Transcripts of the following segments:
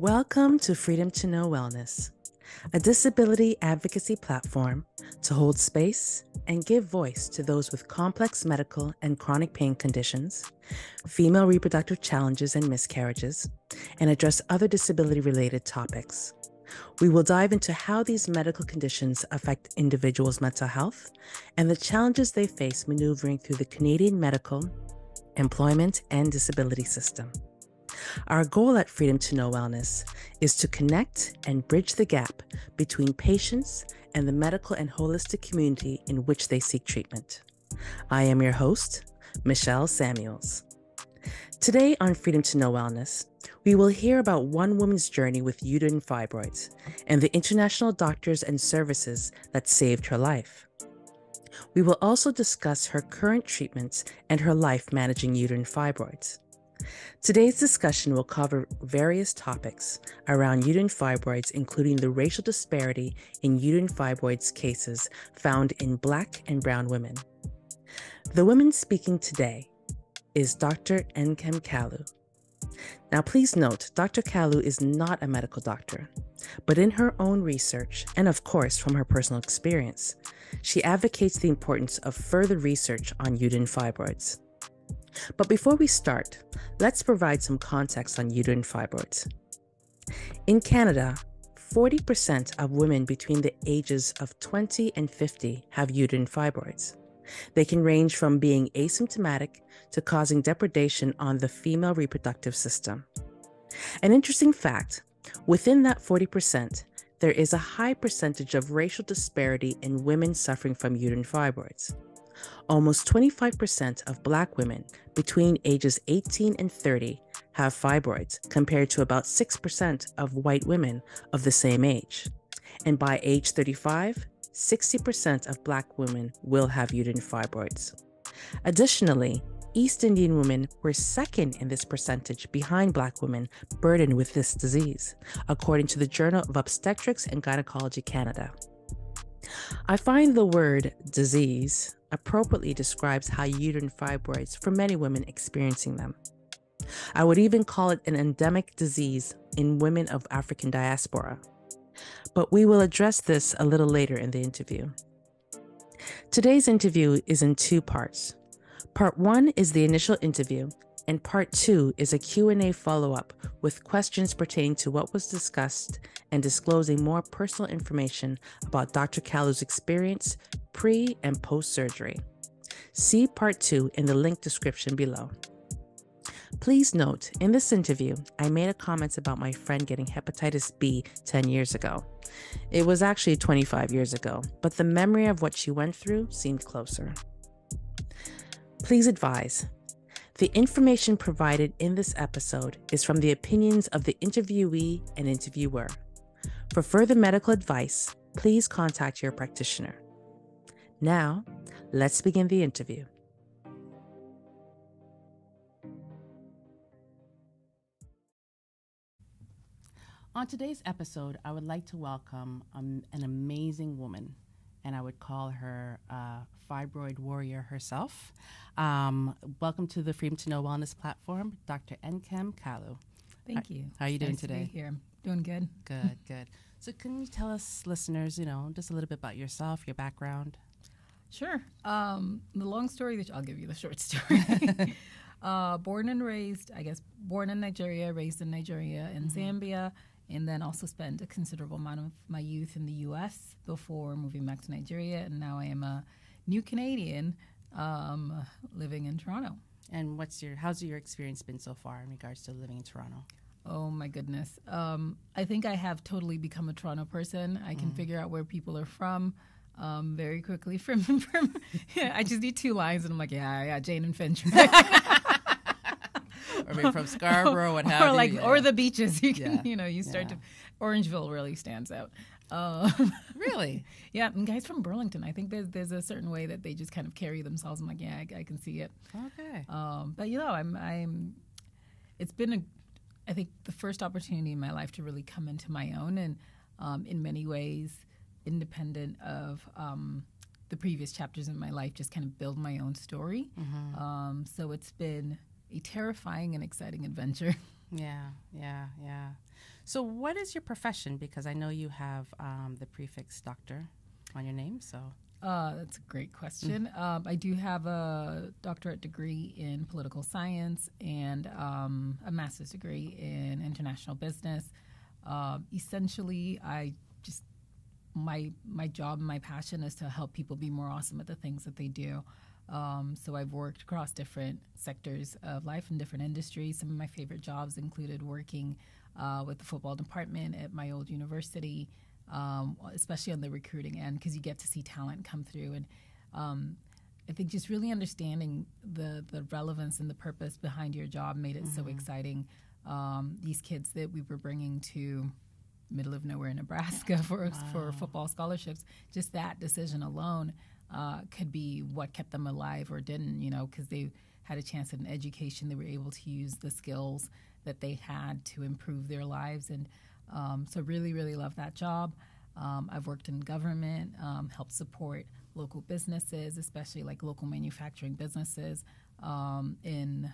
Welcome to Freedom to Know Wellness, a disability advocacy platform to hold space and give voice to those with complex medical and chronic pain conditions, female reproductive challenges and miscarriages, and address other disability related topics. We will dive into how these medical conditions affect individuals' mental health and the challenges they face maneuvering through the Canadian medical, employment, and disability system. Our goal at Freedom to Know Wellness is to connect and bridge the gap between patients and the medical and holistic community in which they seek treatment. I am your host, Michelle Samuels. Today on Freedom to Know Wellness, we will hear about one woman's journey with uterine fibroids and the international doctors and services that saved her life. We will also discuss her current treatments and her life managing uterine fibroids. Today's discussion will cover various topics around uterine fibroids, including the racial disparity in uterine fibroids cases found in Black and Brown women. The woman speaking today is Dr. Nkem Kalu. Now, please note, Dr. Kalu is not a medical doctor, but in her own research, and of course from her personal experience, she advocates the importance of further research on uterine fibroids. But before we start, let's provide some context on uterine fibroids. In Canada, 40% of women between the ages of 20 and 50 have uterine fibroids. They can range from being asymptomatic to causing depredation on the female reproductive system. An interesting fact within that 40%, there is a high percentage of racial disparity in women suffering from uterine fibroids. Almost 25% of Black women between ages 18 and 30 have fibroids, compared to about 6% of white women of the same age. And by age 35, 60% of Black women will have uterine fibroids. Additionally, East Indian women were second in this percentage behind Black women burdened with this disease, according to the Journal of Obstetrics and Gynecology Canada. I find the word disease appropriately describes how uterine fibroids for many women experiencing them. I would even call it an endemic disease in women of African diaspora. But we will address this a little later in the interview. Today's interview is in two parts. Part 1 is the initial interview, and part 2 is a Q&A follow-up with questions pertaining to what was discussed and disclosing more personal information about Dr. Kalu's experience pre and post surgery. See part 2 in the link description below. Please note, in this interview, I made a comment about my friend getting hepatitis B 10 years ago. It was actually 25 years ago, but the memory of what she went through seemed closer. Please advise the information provided in this episode is from the opinions of the interviewee and interviewer. For further medical advice, please contact your practitioner. Now, let's begin the interview. On today's episode, I would like to welcome um, an amazing woman, and I would call her uh, fibroid warrior herself. Um, welcome to the Freedom to Know Wellness platform, Dr. Nkem Kalu. Thank you. How are you doing nice today? To be here. Doing good. Good, good. So, can you tell us, listeners, you know, just a little bit about yourself, your background? Sure. Um, the long story, which I'll give you the short story. uh, born and raised, I guess, born in Nigeria, raised in Nigeria and mm-hmm. Zambia, and then also spent a considerable amount of my youth in the U.S. before moving back to Nigeria, and now I am a new Canadian um, living in Toronto. And what's your how's your experience been so far in regards to living in Toronto? Oh my goodness. Um, I think I have totally become a Toronto person. I can mm. figure out where people are from um, very quickly. From from, yeah, I just need two lines, and I'm like, yeah, yeah, Jane and Finch. or maybe from Scarborough, what have or like, you. Or yeah. the beaches. You can, yeah. you know, you start yeah. to. Orangeville really stands out. Um, really? Yeah, and guys from Burlington, I think there's there's a certain way that they just kind of carry themselves. I'm like, yeah, I, I can see it. Okay. Um, but you know, I'm I'm. It's been a, I think the first opportunity in my life to really come into my own, and um, in many ways, independent of. Um, the previous chapters in my life just kind of build my own story. Mm-hmm. Um, so it's been a terrifying and exciting adventure. Yeah, yeah, yeah. So, what is your profession? Because I know you have um, the prefix doctor on your name. So, uh, that's a great question. Mm. Um, I do have a doctorate degree in political science and um, a master's degree in international business. Uh, essentially, I just my my job, and my passion is to help people be more awesome at the things that they do. Um, so I've worked across different sectors of life and different industries. Some of my favorite jobs included working uh, with the football department at my old university, um, especially on the recruiting end, because you get to see talent come through. And um, I think just really understanding the the relevance and the purpose behind your job made it mm-hmm. so exciting. Um, these kids that we were bringing to middle of nowhere Nebraska for wow. for football scholarships, just that decision alone uh, could be what kept them alive or didn't. You know, because they had a chance at an education, they were able to use the skills that they had to improve their lives, and um, so really, really love that job. Um, I've worked in government, um, helped support local businesses, especially like local manufacturing businesses um, in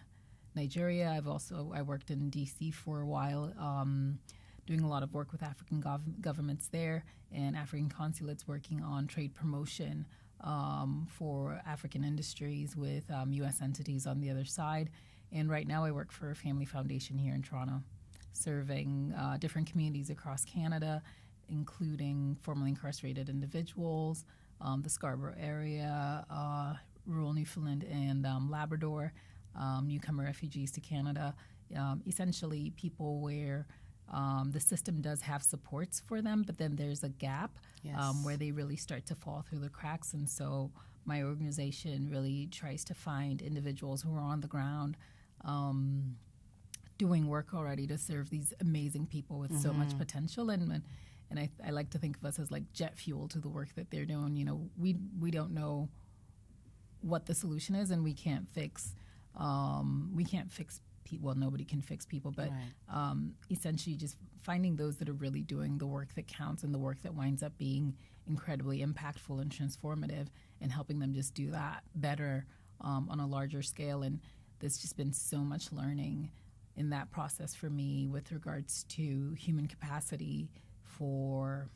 Nigeria. I've also I worked in D.C. for a while, um, doing a lot of work with African gov- governments there and African consulates working on trade promotion um, for African industries with U.S. entities on the other side. And right now, I work for a family foundation here in Toronto, serving uh, different communities across Canada, including formerly incarcerated individuals, um, the Scarborough area, uh, rural Newfoundland and um, Labrador, um, newcomer refugees to Canada. Um, essentially, people where um, the system does have supports for them, but then there's a gap yes. where they really start to fall through the cracks. And so, my organization really tries to find individuals who are on the ground um, doing work already to serve these amazing people with mm-hmm. so much mm-hmm. potential and and I, I like to think of us as like jet fuel to the work that they're doing you know we we don't know what the solution is and we can't fix um, we can't fix people well nobody can fix people but right. um, essentially just finding those that are really doing the work that counts and the work that winds up being incredibly impactful and transformative and helping them just do that better um, on a larger scale and there's just been so much learning in that process for me with regards to human capacity for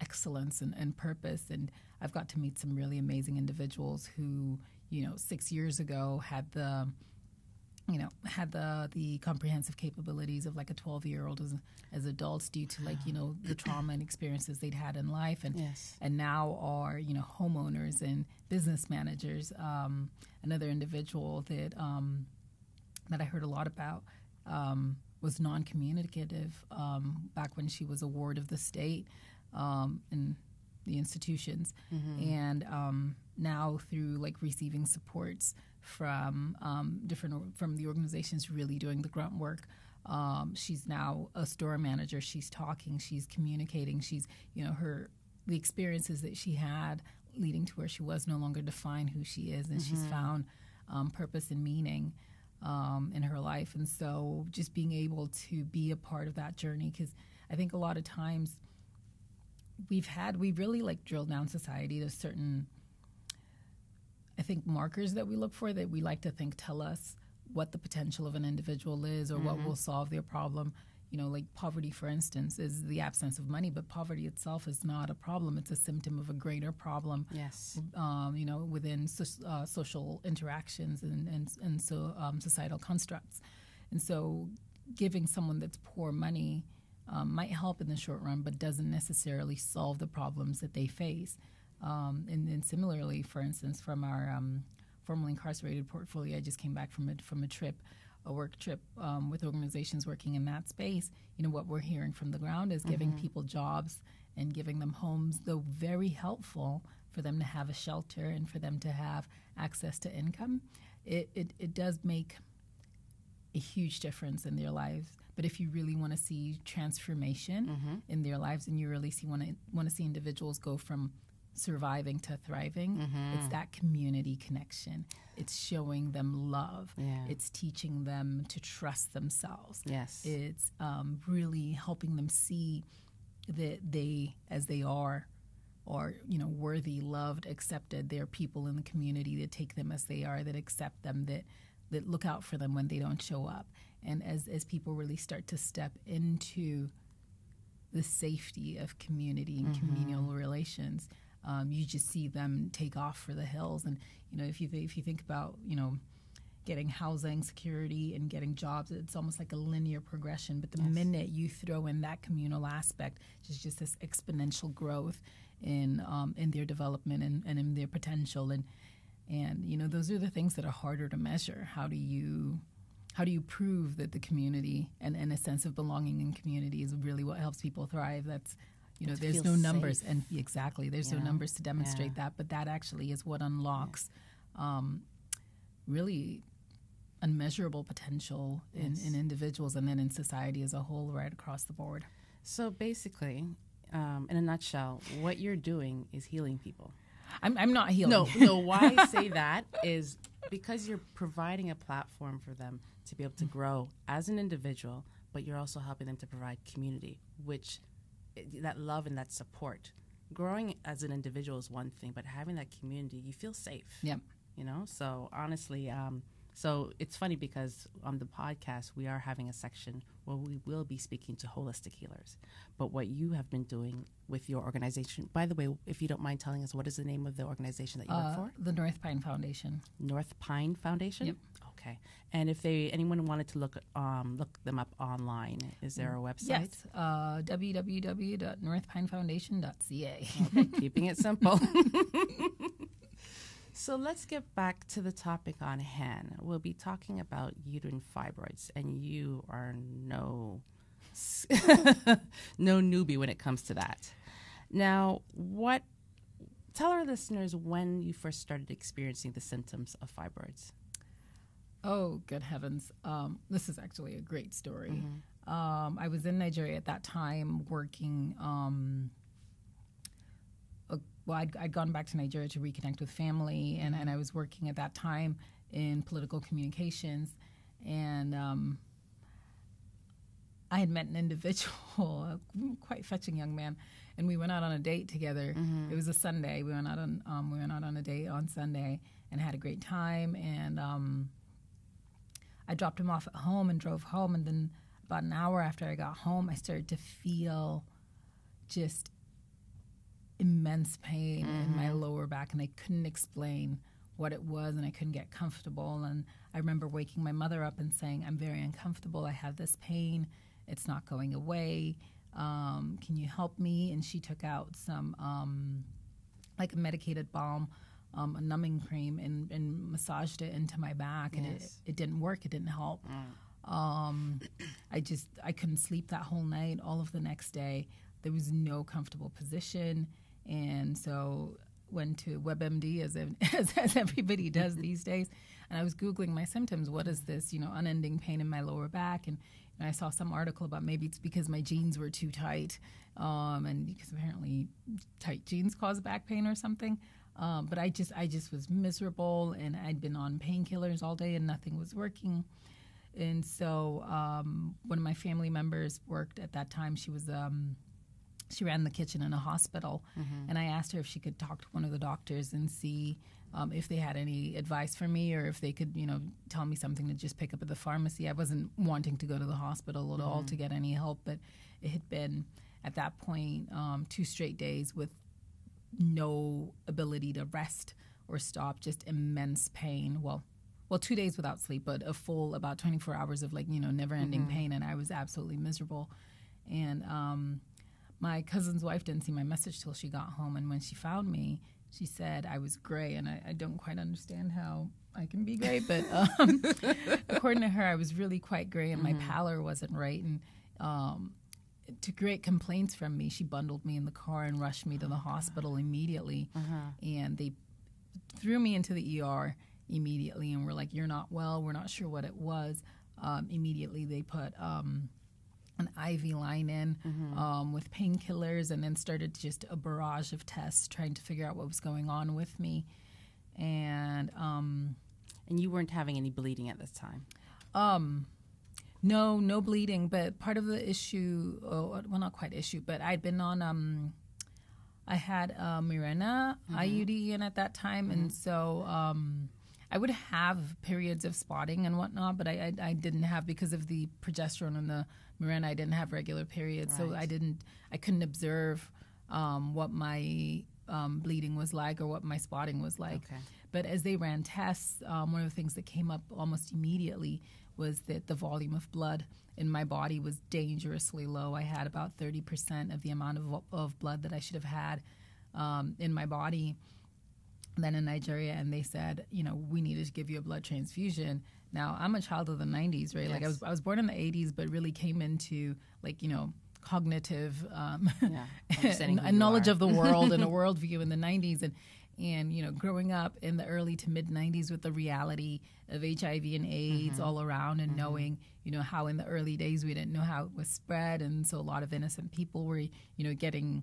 excellence and, and purpose. And I've got to meet some really amazing individuals who, you know, six years ago had the you know had the the comprehensive capabilities of like a 12 year old as, as adults due to like you know the trauma and experiences they'd had in life and yes. and now are you know homeowners and business managers um, another individual that um, that I heard a lot about um, was non-communicative um, back when she was a ward of the state um, and the institutions mm-hmm. and um, now through like receiving supports from um, different from the organizations really doing the grunt work. Um, she's now a store manager. She's talking. She's communicating. She's you know her the experiences that she had leading to where she was no longer define who she is, and mm-hmm. she's found um, purpose and meaning. Um, in her life, and so just being able to be a part of that journey, because I think a lot of times we've had we really like drill down society to certain I think markers that we look for that we like to think tell us what the potential of an individual is or mm-hmm. what will solve their problem. You know, like poverty, for instance, is the absence of money, but poverty itself is not a problem. It's a symptom of a greater problem. Yes. Um, you know, within so, uh, social interactions and, and, and so um, societal constructs. And so giving someone that's poor money um, might help in the short run, but doesn't necessarily solve the problems that they face. Um, and then similarly, for instance, from our um, formerly incarcerated portfolio, I just came back from a, from a trip, a work trip um, with organizations working in that space. You know, what we're hearing from the ground is giving mm-hmm. people jobs and giving them homes, though very helpful for them to have a shelter and for them to have access to income. It, it, it does make a huge difference in their lives. But if you really want to see transformation mm-hmm. in their lives and you really see want to want to see individuals go from surviving to thriving. Mm-hmm. It's that community connection. It's showing them love. Yeah. It's teaching them to trust themselves. Yes. It's um, really helping them see that they, as they are, are you know worthy, loved, accepted. There are people in the community that take them as they are, that accept them, that that look out for them when they don't show up. And as, as people really start to step into the safety of community and communal relations, um, you just see them take off for the hills. And you know, if you if you think about you know getting housing security and getting jobs, it's almost like a linear progression. But the minute you throw in that communal aspect, it's just this exponential growth in um, in their development and, and in their potential. And and you know, those are the things that are harder to measure. How do you how do you prove that the community and, and a sense of belonging in community is really what helps people thrive? That's you know, there's no numbers, safe. and exactly, there's no numbers to demonstrate Yeah. that, but that actually is what unlocks um, really unmeasurable potential in, in individuals and then in society as a whole, right across the board. So basically, um, in a nutshell, what you're doing is healing people. I'm, I'm not healing. No, no. Why I say that is because you're providing a platform for them to be able to grow as an individual, but you're also helping them to provide community, which that love and that support. Growing as an individual is one thing, but having that community, you feel safe. Yep. You know. So honestly, um, so it's funny because on the podcast we are having a section where we will be speaking to holistic healers. But what you have been doing with your organization, by the way, if you don't mind telling us, what is the name of the organization that you work Uh, for? the North Pine Foundation. North Pine Foundation. Yep. Okay. And if they anyone wanted to look um, look them up online, is there a website? Yes, uh, www.northpinefoundation.ca. Okay, keeping it simple. so let's get back to the topic on hand. We'll be talking about uterine fibroids, and you are no no newbie when it comes to that. Now, what? Tell our listeners when you first started experiencing the symptoms of fibroids. Oh, good heavens. Um, this is actually a great story. Um, I was in Nigeria at that time working. Um, uh, well, I'd, I'd gone back to Nigeria to reconnect with family, and, and I was working at that time in political communications. And um, I had met an individual, a quite fetching young man, and we went out on a date together. It was a Sunday. We went out on um, we went out on a date on Sunday and had a great time. And um, I dropped him off at home and drove home. And then about an hour after I got home, I started to feel just immense pain in my lower back, and I couldn't explain what it was, and I couldn't get comfortable. And I remember waking my mother up and saying, "I'm very uncomfortable. I have this pain. It's not going away. Um, can you help me?" And she took out some um, like a medicated balm. Um, a numbing cream and, and massaged it into my back and it, it didn't work it didn't help um, I just I couldn't sleep that whole night. All of the next day, there was no comfortable position, and so went to WebMD as as, as everybody does these days. And I was googling my symptoms. What is this? You know, unending pain in my lower back, and, and I saw some article about maybe it's because my jeans were too tight, um, and because apparently tight jeans cause back pain or something. Um, but I just I just was miserable, and I'd been on painkillers all day, and nothing was working. And so um, one of my family members worked at that time. She was um, she ran the kitchen in a hospital, and I asked her if she could talk to one of the doctors and see um, if they had any advice for me or if they could, you know, tell me something to just pick up at the pharmacy. I wasn't wanting to go to the hospital at all to get any help, but it had been at that point um, two straight days with no ability to rest or stop, just immense pain. Well, well, two days without sleep, but a full about 24 hours of like, you know, never ending pain. And I was absolutely miserable. And um, my cousin's wife didn't see my message till she got home. And when she found me, she said I was gray. And I, I don't quite understand how I can be gray, but um, according to her, I was really quite gray and my pallor wasn't right. And um, to create complaints from me, she bundled me in the car and rushed me to the hospital immediately. And they threw me into the ER immediately and were like, You're not well. We're not sure what it was. Um, immediately, they put um, an IV line in um, with painkillers and then started just a barrage of tests trying to figure out what was going on with me. And um, And you weren't having any bleeding at this time. um, no, no bleeding. But part of the issue, oh, well, not quite issue, but I'd been on. Um, I had a Mirena IUD in at that time, and so um, I would have periods of spotting and whatnot, but I, I, I didn't have because of the progesterone and the Mirena. I didn't have regular periods, so I didn't. I couldn't observe um, what my um, bleeding was like or what my spotting was like. Okay. But as they ran tests, um, one of the things that came up almost immediately was that the volume of blood in my body was dangerously low. I had about 30% of the amount of, of blood that I should have had um, in my body then in Nigeria, and they said, you know, we needed to give you a blood transfusion. Now, I'm a child of the 90s, right? Like I was, I was born in the 80s, but really came into like, you know, cognitive um, Yeah, understanding who and you knowledge are. of the world and a worldview in the 90s, and and you know, growing up in the early to mid 90s with the reality of HIV and AIDS all around, and knowing, you know, how in the early days we didn't know how it was spread, and so a lot of innocent people were, you know, getting.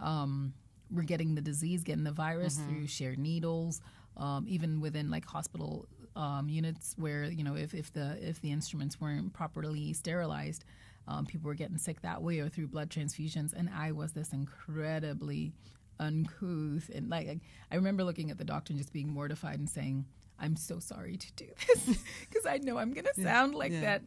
Um, we're getting the disease, getting the virus through shared needles, um, even within like hospital um, units where you know if, if the if the instruments weren't properly sterilized, um, people were getting sick that way or through blood transfusions. And I was this incredibly uncouth and like I remember looking at the doctor and just being mortified and saying. I'm so sorry to do this because I know I'm going to sound like yeah. that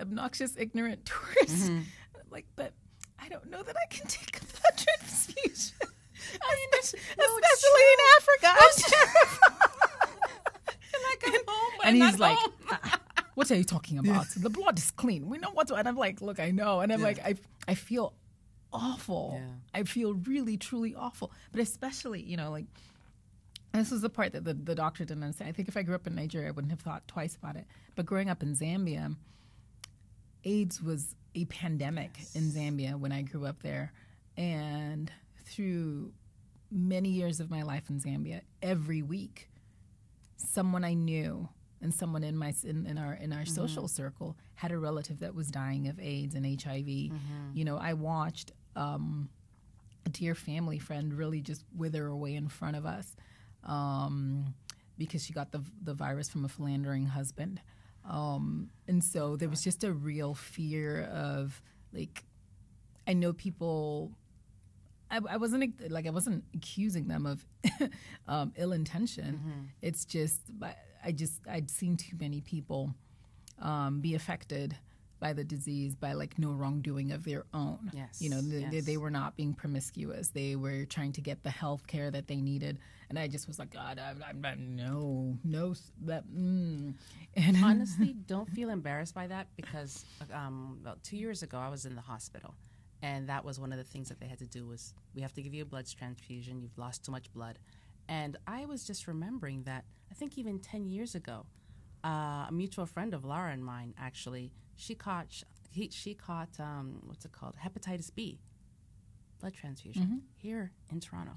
obnoxious, ignorant tourist. I'm like, but I don't know that I can take a blood transfusion. I mean, especially in Africa. I'm terrified. I come home, but and I'm he's like, home. "Ah, "What are you talking about? The blood is clean. We know what's." And I'm like, "Look, I know." And I'm like, "I, I feel awful. Yeah. I feel really, truly awful. But especially, you know, like." This was the part that the, the doctor didn't understand. I think if I grew up in Nigeria, I wouldn't have thought twice about it. But growing up in Zambia, AIDS was a pandemic in Zambia when I grew up there. And through many years of my life in Zambia, every week, someone I knew and someone in my in, in our in our mm-hmm. social circle had a relative that was dying of AIDS and HIV. Mm-hmm. You know, I watched um, a dear family friend really just wither away in front of us um, because she got the the virus from a philandering husband. Um, and so there was just a real fear of like I know people. I, I wasn't like I wasn't accusing them of um, ill intention. It's just I I just I'd seen too many people um, be affected by the disease by like no wrongdoing of their own. Yes, you know they, they, yes. they were not being promiscuous. They were trying to get the health care that they needed, and I just was like, God, I'm, I'm, I'm no, no, that. Mm. And honestly don't feel embarrassed by that because um, about two years ago i was in the hospital and that was one of the things that they had to do was we have to give you a blood transfusion you've lost too much blood and i was just remembering that i think even 10 years ago uh, a mutual friend of laura and mine actually she caught he, she caught um, what's it called hepatitis b blood transfusion here in toronto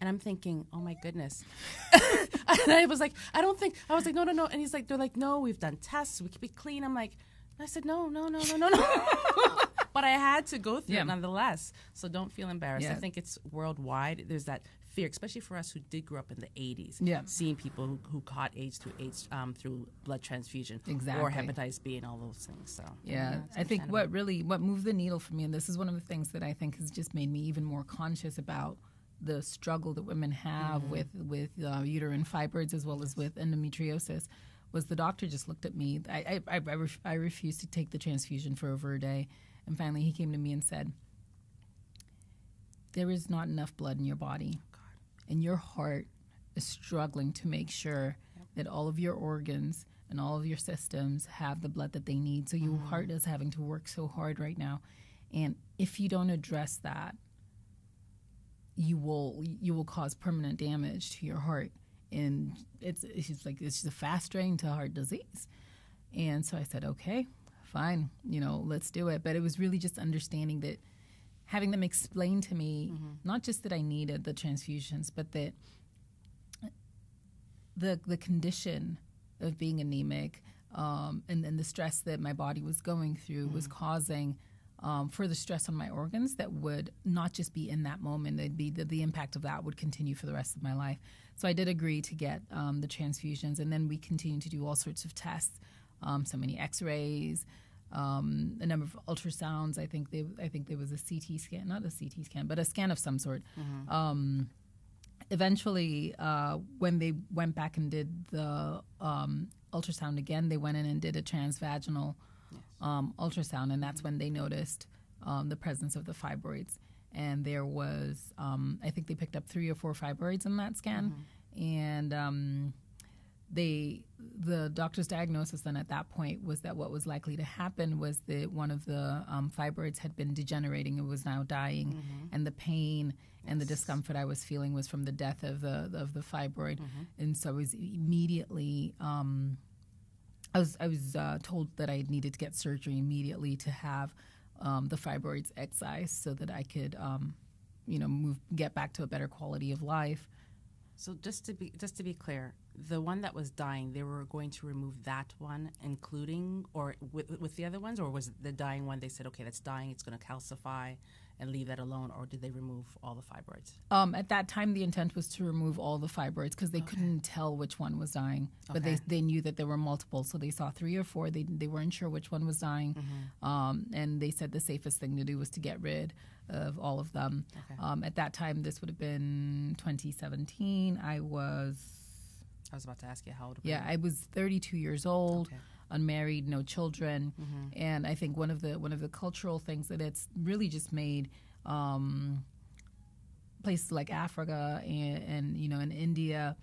and I'm thinking, oh my goodness. and I was like, I don't think, I was like, no, no, no. And he's like, they're like, no, we've done tests, we can be clean. I'm like, I said, no, no, no, no, no, no. but I had to go through Yeah. it nonetheless. So don't feel embarrassed. I think it's worldwide. There's that fear, especially for us who did grow up in the 80s. Yeah. Seeing people who, who caught AIDS through AIDS, um, through blood transfusion. Or hepatitis B and all those things. So Yeah, it's I think what really what moved the needle for me, and this is one of the things that I think has just made me even more conscious about the struggle that women have with with uh, uterine fibroids as well as with endometriosis, was the doctor just looked at me. I I, I, I, ref, I refused to take the transfusion for over a day, and finally he came to me and said, "There is not enough blood in your body, and your heart is struggling to make sure that all of your organs and all of your systems have the blood that they need. So your mm-hmm. heart is having to work so hard right now, and if you don't address that, you will you will cause permanent damage to your heart, and it's it's like it's just a fast drain to heart disease. And so I said, okay, fine, you know, let's do it. But it was really just understanding that having them explain to me not just that I needed the transfusions, but that the the condition of being anemic um, and, and the stress that my body was going through was causing um, further stress on my organs that would not just be in that moment. It'd be the, the impact of that would continue for the rest of my life. So I did agree to get um, the transfusions, and then we continued to do all sorts of tests, um, so many X-rays, um, a number of ultrasounds. I think they, I think there was a CT scan, not a CT scan, but a scan of some sort. Um, eventually, uh, when they went back and did the um, ultrasound again, they went in and did a transvaginal um, ultrasound, and that's when they noticed um, the presence of the fibroids. And there was, um, I think they picked up three or four fibroids in that scan, and um, they the doctor's diagnosis then at that point was that what was likely to happen was that one of the um, fibroids had been degenerating and was now dying, and the pain and the discomfort I was feeling was from the death of the of the fibroid, and so I was immediately. Um, I was I was uh, told that I needed to get surgery immediately to have um, the fibroids excised so that I could, um, you know, move get back to a better quality of life. So just to be just to be clear, the one that was dying, they were going to remove that one, including or with, with the other ones, or was it the dying one? They said, okay, that's dying. It's going to calcify and leave that alone, or did they remove all the fibroids? Um, at that time, the intent was to remove all the fibroids because they couldn't tell which one was dying, but they, Okay. they knew that there were multiple, so they saw three or four. They they weren't sure which one was dying, um, and they said the safest thing to do was to get rid of all of them. Okay. Um, at that time, this would have been 2017. I was I was about to ask you how old. yeah, you? I was 32 years old, Okay. unmarried, no children, and I think one of the one of the cultural things that it's really just made um, places like Africa and, and you know in India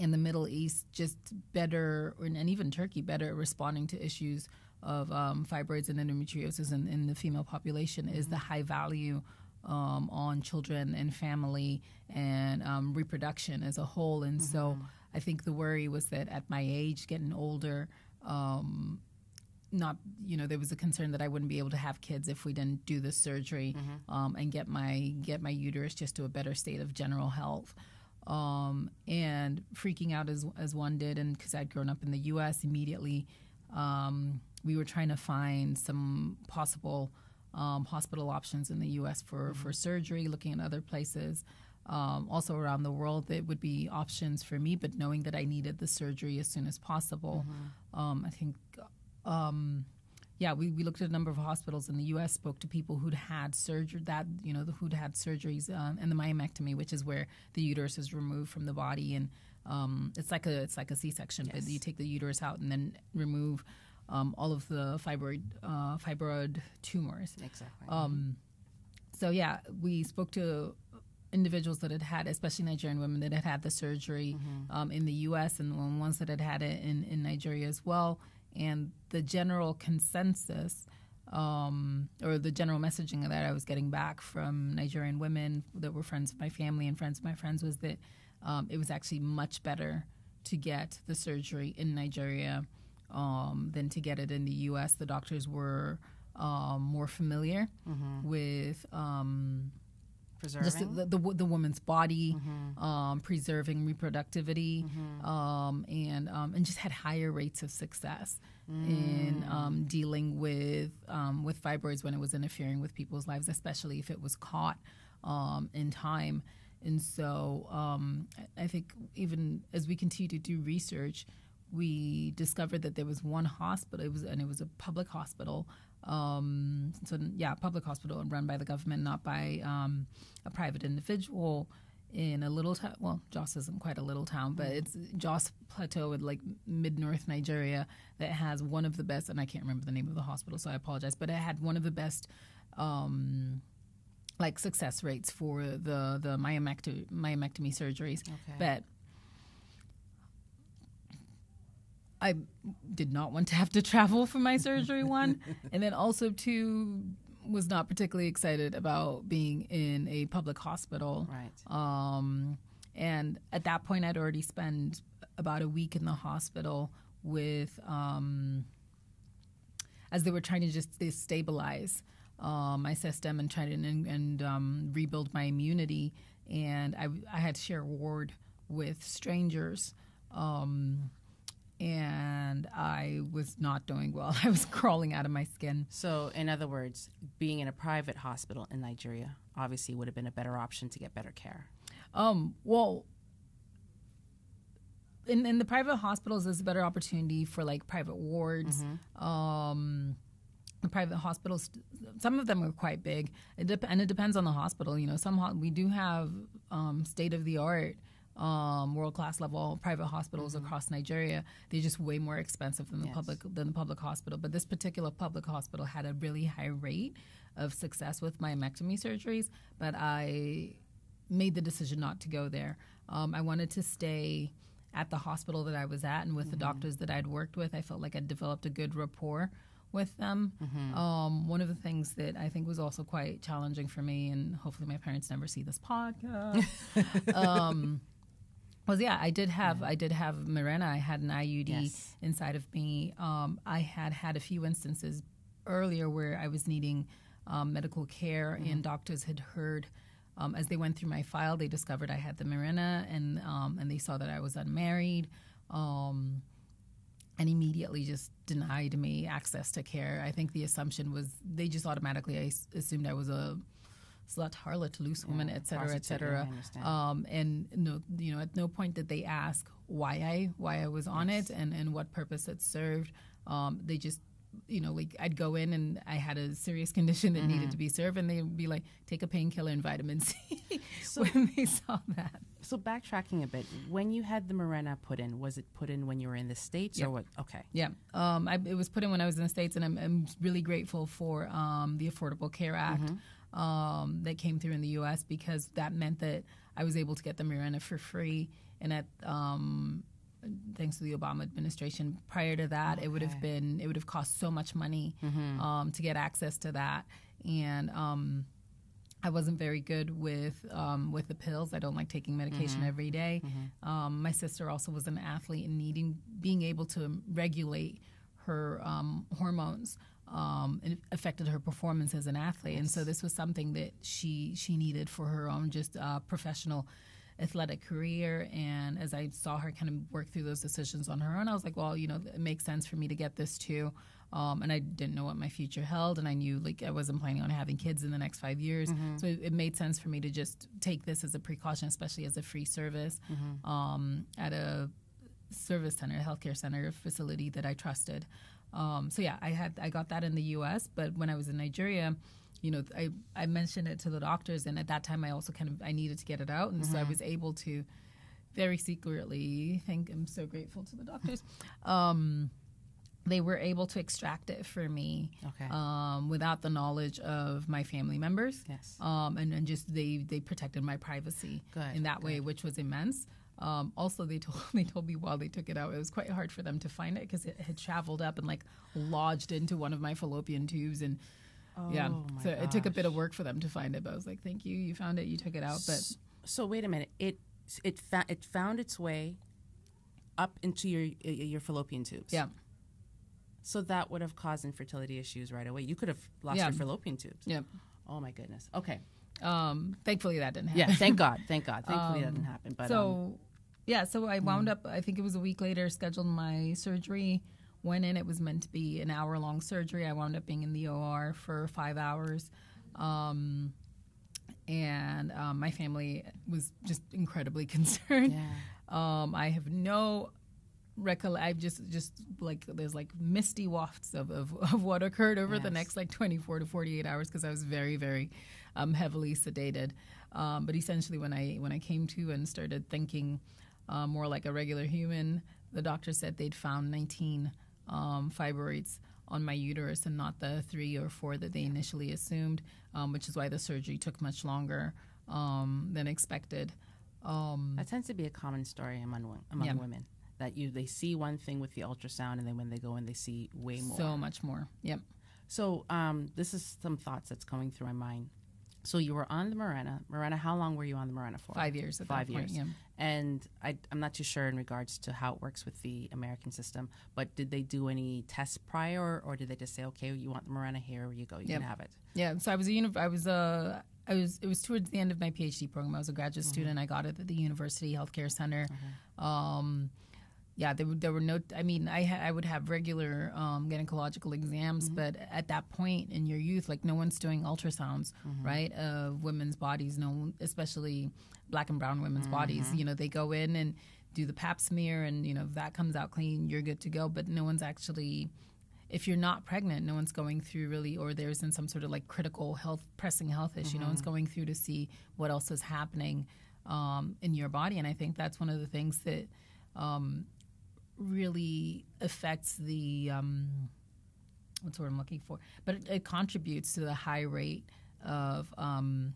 and the Middle East just better, and and even Turkey better responding to issues of um, fibroids and endometriosis in, in the female population is the high value um, on children and family and um, reproduction as a whole. And so I think the worry was that at my age, getting older, um, not you know there was a concern that I wouldn't be able to have kids if we didn't do the surgery um, and get my get my uterus just to a better state of general health. Um, and freaking out as as one did, and because I'd grown up in the U.S. immediately, um, we were trying to find some possible um, hospital options in the U.S. for for surgery, looking at other places. Um, also around the world, that would be options for me, but knowing that I needed the surgery as soon as possible, um, I think um, yeah, we, we looked at a number of hospitals in the U.S. Spoke to people who'd had surgery that you know who'd had surgeries um, and the myomectomy, which is where the uterus is removed from the body, and um, it's like a it's like a C-section, but you take the uterus out and then remove um, all of the fibroid uh, fibroid tumors. exactly. Um, so yeah, we spoke to individuals that had had, especially Nigerian women that had had the surgery um, in the U.S. and the ones that had had it in, in Nigeria as well. And the general consensus, um, or the general messaging that I was getting back from Nigerian women that were friends of my family and friends of my friends was that um, it was actually much better to get the surgery in Nigeria um, than to get it in the U.S. The doctors were um, more familiar with um, Preserving. just the, the, the woman's body, um, preserving reproductivity, um, and um, and just had higher rates of success in um, dealing with um, with fibroids when it was interfering with people's lives, especially if it was caught um, in time. And so um, I- I think even as we continue to do research, we discovered that there was one hospital. It was and it was a public hospital. Um, so yeah, public hospital and run by the government, not by um, a private individual in a little town. Well, Jos isn't quite a little town, but it's Jos Plateau in like mid North Nigeria that has one of the best. And I can't remember the name of the hospital, so I apologize. But it had one of the best. Um, like success rates for the the myomectomy, myomectomy surgeries, Okay. but I did not want to have to travel for my surgery one, and then also two was not particularly excited about being in a public hospital. right. Um, and at that point, I'd already spent about a week in the hospital with, um, as they were trying to just stabilize um, my system and try to and, and um, rebuild my immunity. And I, I had to share a ward with strangers. Um, and I was not doing well. I was crawling out of my skin. So, in other words, being in a private hospital in Nigeria obviously would have been a better option to get better care. Um, well, in in the private hospitals, there's a better opportunity for like private wards. Um, the private hospitals, some of them are quite big, it dep- and it depends on the hospital. You know, some ho- we do have um, state of the art, um, world class level private hospitals across Nigeria. They're just way more expensive than the Yes. public than the public hospital. But this particular public hospital had a really high rate of success with myomectomy surgeries. But I made the decision not to go there. Um, I wanted to stay at the hospital that I was at and with the doctors that I'd worked with. I felt like I'd developed a good rapport with them. Um, one of the things that I think was also quite challenging for me, and hopefully my parents never see this podcast, um, was yeah, I did have I did have Mirena. I had an IUD Yes. inside of me. Um, I had had a few instances earlier where I was needing um, medical care, and doctors had heard. Um, as they went through my file, they discovered I had the Mirena, and um, and they saw that I was unmarried, um, and immediately just denied me access to care. I think the assumption was they just automatically assumed I was a slut, harlot, loose woman, et cetera, et yeah, cetera. I understand. Um, and no, you know, at no point did they ask why I why I was on it and and what purpose it served. Um, they just you know, like I'd go in and I had a serious condition that Mm-hmm. needed to be served, and they'd be like, take a painkiller and vitamin C when they saw that. So backtracking a bit, when you had the Mirena put in, was it put in when you were in the states Yep. or what? Okay. Yeah, um, I, it was put in when I was in the states, and I'm, I'm really grateful for um, the Affordable Care Act um, that came through in the U.S. because that meant that I was able to get the Mirena for free, and at um, thanks to the Obama administration. Prior to that, it would have been it would have cost so much money um, to get access to that, and um, I wasn't very good with um, with the pills. I don't like taking medication every day. Um, my sister also was an athlete and needing being able to regulate her um, hormones. Um, it affected her performance as an athlete, and so this was something that she she needed for her own just uh, professional athletic career. And as I saw her kind of work through those decisions on her own, I was like, well, you know, it makes sense for me to get this too. Um, and I didn't know what my future held, and I knew like I wasn't planning on having kids in the next five years. So it, it made sense for me to just take this as a precaution, especially as a free service um, at a service center, a healthcare center facility that I trusted. Um, so yeah, I had I got that in the U.S., but when I was in Nigeria, you know, I I mentioned it to the doctors, and at that time I also kind of I needed to get it out, and so I was able to very secretly think I'm so grateful to the doctors. Um, they were able to extract it for me Okay. um, without the knowledge of my family members. Yes. Um, and, and just they, they protected my privacy Good, in that way, which was immense. Um, also, they told they told me while they took it out, it was quite hard for them to find it because it had traveled up and like lodged into one of my fallopian tubes, and yeah, Oh, my so it took a bit of work for them to find it. But I was like, "Thank you, you found it, you took it out." But So wait a minute. It it fa- it found its way up into your your fallopian tubes. yeah, So that would have caused infertility issues right away. You could have lost Yeah. your fallopian tubes. yeah. Oh my goodness. Okay. Um, thankfully, that didn't happen. Yeah. Thank God. Thank God. Thankfully that didn't happen. But so um, yeah so i wound up i think it was a week later scheduled my surgery. Went in it was meant to be an hour long surgery. I wound up being in the or for five hours. Um, and um, my family was just incredibly concerned. Yeah. um, i have no recollect I've just just like there's like misty wafts of, of, of what occurred over the next like 24 to 48 hours because i was very very um, heavily sedated. Um, but essentially when i when i came to and started thinking uh, more like a regular human the doctor said they'd found 19 um, fibroids on my uterus and not the three or four that they initially assumed um, which is why the surgery took much longer um, than expected um, That tends to be a common story among among Yeah. women that you they see one thing with the ultrasound and then when they go in they see way more. so much more yep So um, this is some thoughts that's coming through my mind. So you were on the Mirena. Mirena, how long were you on the Mirena for? five years at Five that point, years. yeah. And I, I'm not too sure in regards to how it works with the American system, but did they do any tests prior, or, did they just say, okay, you want the Mirena here, or you go, you Yep. can have it? Yeah, so I was a uni- I was a I was it was towards the end of my PhD program. I was a graduate mm-hmm. student. I got it at the University Healthcare Center. Mm-hmm. Um, yeah, there were, there were no. I mean, I ha- I would have regular um, gynecological exams, mm-hmm. but at that point in your youth, like no one's doing ultrasounds, right, of women's bodies. No, especially black and brown women's bodies. You know, they go in and do the Pap smear, and you know if that comes out clean, you're good to go. But no one's actually if you're not pregnant, no one's going through really, or there's in some sort of like critical health, pressing health issue, no one's going through to see what else is happening um, in your body. And I think that's one of the things that um, really affects the um, what's the word I'm looking for, but it, it contributes to the high rate of um,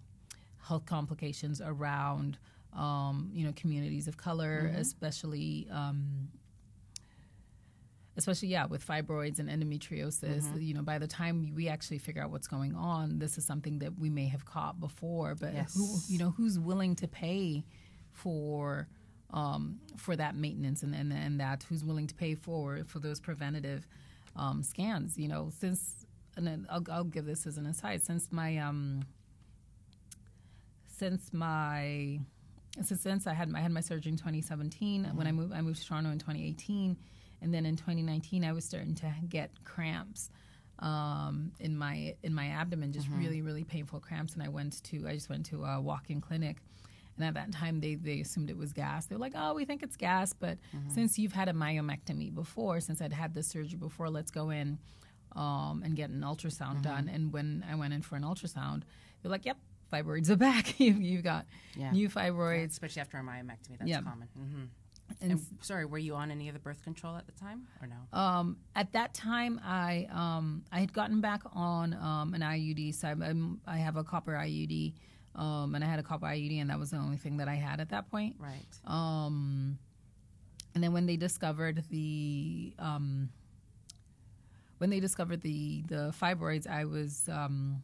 health complications around um, you know communities of color, especially. Um, especially yeah with fibroids and endometriosis you know by the time we actually figure out what's going on this is something that we may have caught before but Yes. who you know who's willing to pay for um, for that maintenance and, and and that who's willing to pay for for those preventative um, scans you know since and then I'll, I'll give this as an aside since my um since my since since I had I had my surgery in 2017 when I moved I moved to Toronto in 2018 and then in 2019 I was starting to get cramps um, in my in my abdomen just really really painful cramps and I went to I just went to a walk-in clinic and at that time they they assumed it was gas. They were like oh we think it's gas but since you've had a myomectomy before since I'd had this surgery before let's go in um, and get an ultrasound done and when I went in for an ultrasound they're like yep fibroids are back you, you've got Yeah. new fibroids especially after a myomectomy. That's Yeah. common. hmm and And sorry, were you on any of the birth control at the time or no? Um, at that time, I um, I had gotten back on um, an IUD. So I'm, I have a copper IUD, um, and I had a copper IUD, and that was the only thing that I had at that point. right. Um, and then when they discovered the um, when they discovered the the fibroids, I was um,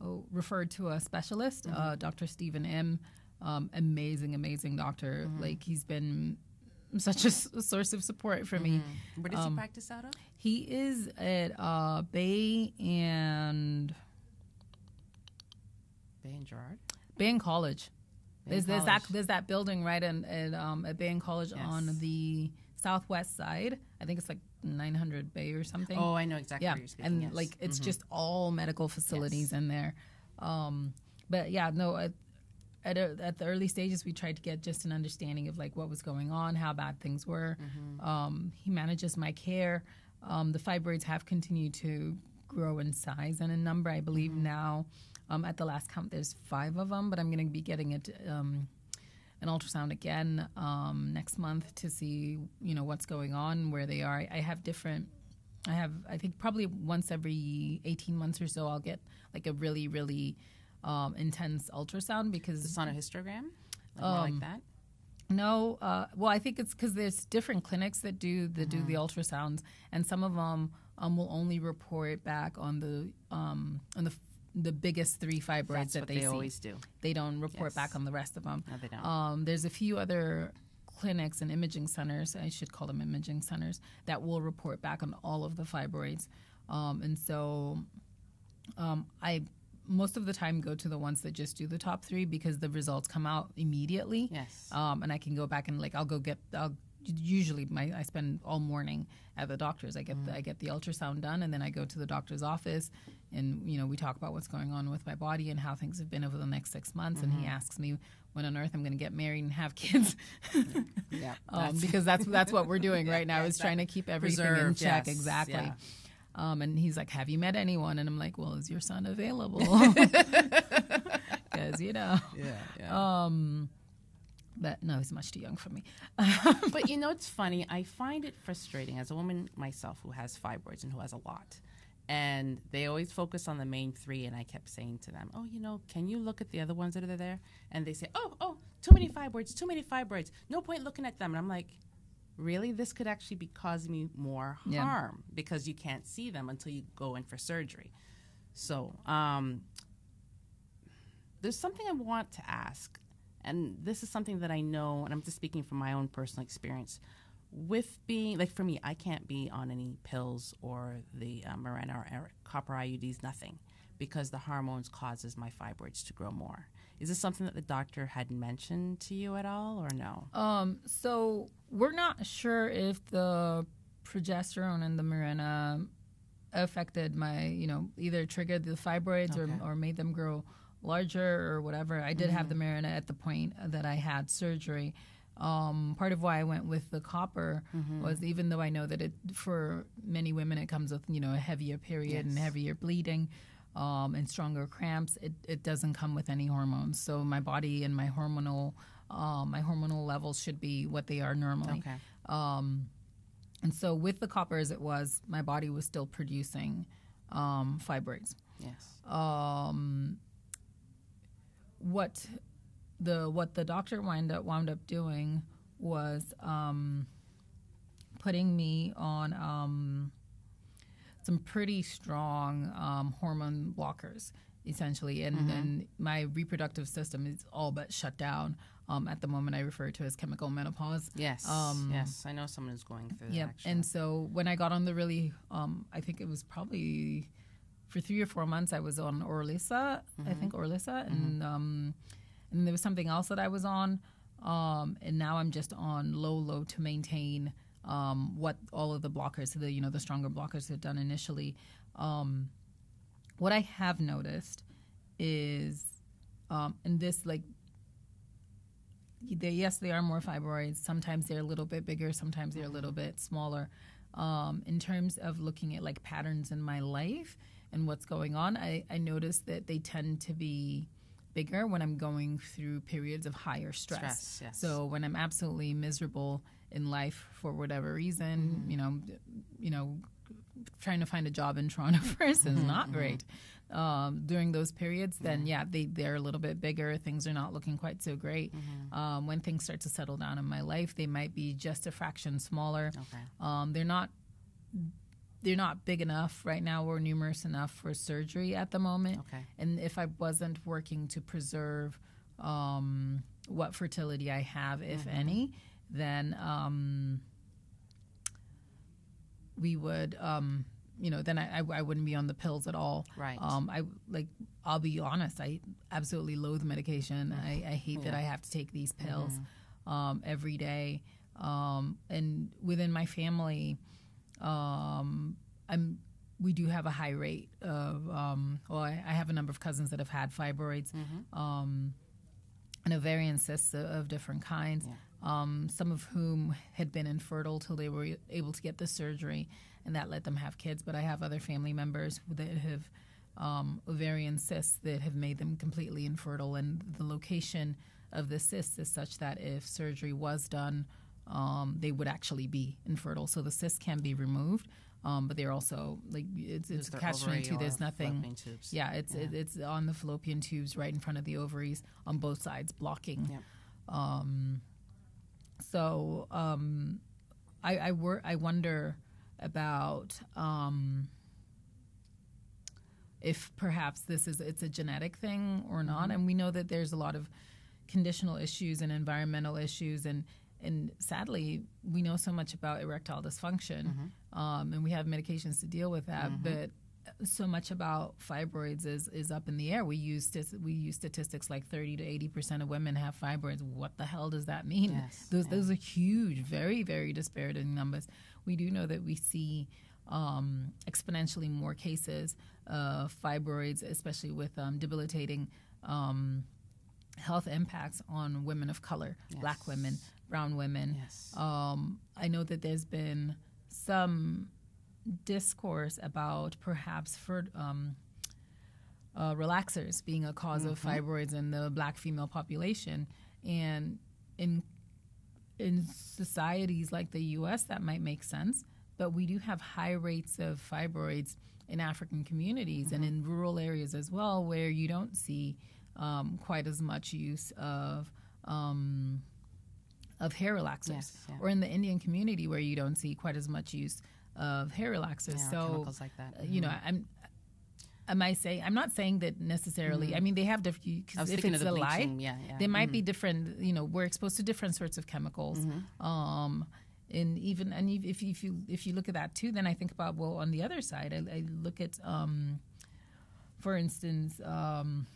referred to a specialist, uh, Dr. Stephen M. Um, amazing, amazing doctor. Like he's been such a, s- a source of support for me. Where does Um, he practice out of? He is at uh, Bay and Bay and Gerrard. Bay and College. Bay There's, there's that there's that building right in, in um, at Bay and College on the southwest side. I think it's like 900 Bay or something. Oh, I know exactly yeah, where you're speaking. and yes. Mm-hmm. like it's just all medical facilities in there. Um, but yeah, no. At, at, at the early stages, we tried to get just an understanding of like what was going on, how bad things were. Mm-hmm. Um, he manages my care. Um, the fibroids have continued to grow in size and in number. I believe Mm-hmm. now, um, at the last count, there's five of them. But I'm going to be getting it. Um, an ultrasound again um, next month to see you know what's going on where they are I, have different i have i think probably once every 18 months or so i'll get like a really really um, intense ultrasound because It's on a histogram, like more like that. no, uh, well, I think it's because there's different clinics that do that do Mm-hmm. the ultrasounds, and some of them um, will only report back on the um, on the the biggest three fibroids That's that what they, they see. always do. They don't report Yes. back on the rest of them. No, they don't. Um, there's a few other clinics and imaging centers. I should call them imaging centers that will report back on all of the fibroids, um, and so um, I most of the time go to the ones that just do the top three because the results come out immediately. Yes. Um, and I can go back and like I'll go get I'll usually my I spend all morning at the doctor's. I get the, I get the ultrasound done and then I go to the doctor's office and you know we talk about what's going on with my body and how things have been over the next six months and he asks me when on earth I'm going to get married and have kids. yeah. um, because that's that's what we're doing right now yeah, is trying to keep everything in check yes, exactly. yeah. Um, and he's like, "Have you met anyone?" And I'm like, "Well, is your son available?" Because you know, yeah, yeah. um, but no, he's much too young for me. but you know, it's funny. I find it frustrating as a woman myself who has fibroids and who has a lot. And they always focus on the main three. And I kept saying to them, Oh, you know, can you look at the other ones that are there? And they say, Oh, oh, too many fibroids, too many fibroids. No point looking at them. And I'm like, Really? This could actually be causing me more Yeah. harm because you can't see them until you go in for surgery. So, um, there's something I want to ask, and this is something that I know, and I'm just speaking from my own personal experience. With being like for me, I can't be on any pills or the uh, Mirena or, copper IUDs, nothing, because the hormones causes my fibroids to grow more. Is this something that the doctor had mentioned to you at all, or no? Um, so we're not sure if the progesterone and the Mirena affected my, you know, either triggered the fibroids Okay. or, or made them grow larger or whatever. I did have the Mirena at the point that I had surgery. Um, part of why I went with the copper was even though I know that it for many women it comes with you know a heavier period and heavier bleeding um, and stronger cramps. It, it doesn't come with any hormones, so my body and my hormonal um, my hormonal levels should be what they are normally. Okay. Um, and so with the copper as it was, my body was still producing um, fibroids. Yes. Um, what the what the doctor wound up wound up doing was um, putting me on um, some pretty strong um, hormone blockers, essentially, and, and my reproductive system is all but shut down. Um, at the moment, I refer to as chemical menopause. Yes. Um, yes. I know someone who's going through that. Yep. Actually. And so when I got on the really, um, I think it was probably for three or four months I was on Orilissa, I think Orilissa, and um, and there was something else that I was on, um, and now I'm just on low low to maintain um, what all of the blockers, the you know the stronger blockers had done initially. Um, what I have noticed is, um, and this like they, yes, they are more fibroids. Sometimes they're a little bit bigger. Sometimes they're a little bit smaller. Um, in terms of looking at like patterns in my life and what's going on, I, I notice that they tend to be bigger when I'm going through periods of higher stress. Stress, yes. So when I'm absolutely miserable in life for whatever reason, Mm-hmm. you know, you know, trying to find a job in Toronto first is not great. Um, during those periods, then yeah, they they're a little bit bigger. Things are not looking quite so great. Um, when things start to settle down in my life, they might be just a fraction smaller. Okay. Um, they're not they're not big enough right now or numerous enough for surgery at the moment. Okay. And if I wasn't working to preserve um, what fertility I have, if Mm-hmm. any, then um, we would, um, you know, then I, I, I wouldn't be on the pills at all. Right. Um, I like. I'll be honest. I absolutely loathe medication. I, I hate that I have to take these pills um, every day. Um, and within my family, um, I'm we do have a high rate of um, well I, I have a number of cousins that have had fibroids. Um, and ovarian cysts of, of different kinds. Um, some of whom had been infertile till they were able to get the surgery and that let them have kids. But I have other family members that have um, ovarian cysts that have made them completely infertile. And the location of the cysts is such that if surgery was done um, they would actually be infertile. So the cysts can be removed, um, but they're also like it's it's Is a there catch twenty two. There's nothing. Yeah, it's It, it's on the fallopian tubes right in front of the ovaries on both sides, blocking. Yep. Um, so um, I I, wor- I wonder about um, if perhaps this is it's a genetic thing or not, and we know that there's a lot of conditional issues and environmental issues and and sadly we know so much about erectile dysfunction um, and we have medications to deal with that but so much about fibroids is, is up in the air. We use we use statistics like thirty to eighty percent of women have fibroids. What the hell does that mean? Yes, those those are huge, very very disparate numbers. We do know that we see um, exponentially more cases of fibroids, especially with um, debilitating um, health impacts on women of color, black women, brown women. Yes. Um, I know that there's been some discourse about perhaps for um, uh, relaxers being a because of fibroids in the black female population, and in in societies like the U.S. that might make sense, but we do have high rates of fibroids in African communities and in rural areas as well, where you don't see um, quite as much use of um, of hair relaxers, Yes, yeah. or in the Indian community where you don't see quite as much use of hair relaxers. Yeah, so chemicals like that. uh, you know, I'm. Am I saying I'm not saying that necessarily? I mean, they have different. Mm-hmm. Was If it's a lie, yeah, yeah. there might be different. You know, we're exposed to different sorts of chemicals. Mm-hmm. Um, and even and if you, if you if you look at that too, then I think about well, on the other side, I, I look at, um, for instance, um,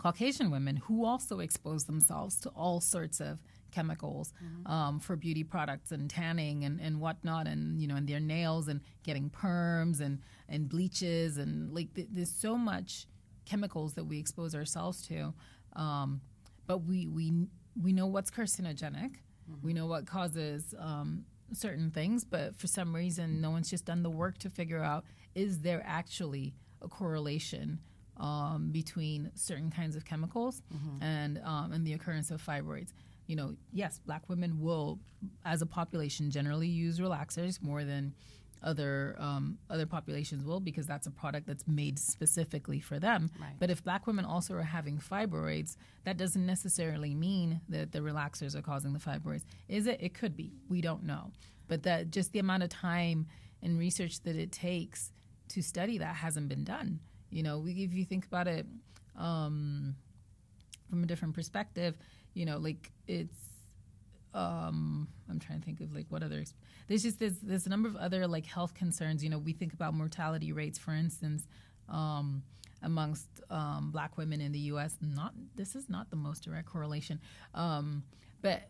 Caucasian women who also expose themselves to all sorts of chemicals um, for beauty products and tanning and, and whatnot, and you know, and their nails and getting perms and and bleaches and like th- there's so much chemicals that we expose ourselves to, um, but we we we know what's carcinogenic, we know what causes um, certain things, but for some reason, no one's just done the work to figure out is there actually a correlation um, between certain kinds of chemicals and um, and the occurrence of fibroids. You know, yes, black women will, as a population, generally use relaxers more than other um, other populations will because that's a product that's made specifically for them. Right. But if black women also are having fibroids, that doesn't necessarily mean that the relaxers are causing the fibroids. Is it? It could be. We don't know. But that just the amount of time and research that it takes to study that hasn't been done. You know, we, if you think about it um, from a different perspective, you know, like it's um i'm trying to think of like what other there's just there's, there's a number of other like health concerns you know we think about mortality rates for instance um amongst um, black women in the us not this is not the most direct correlation um but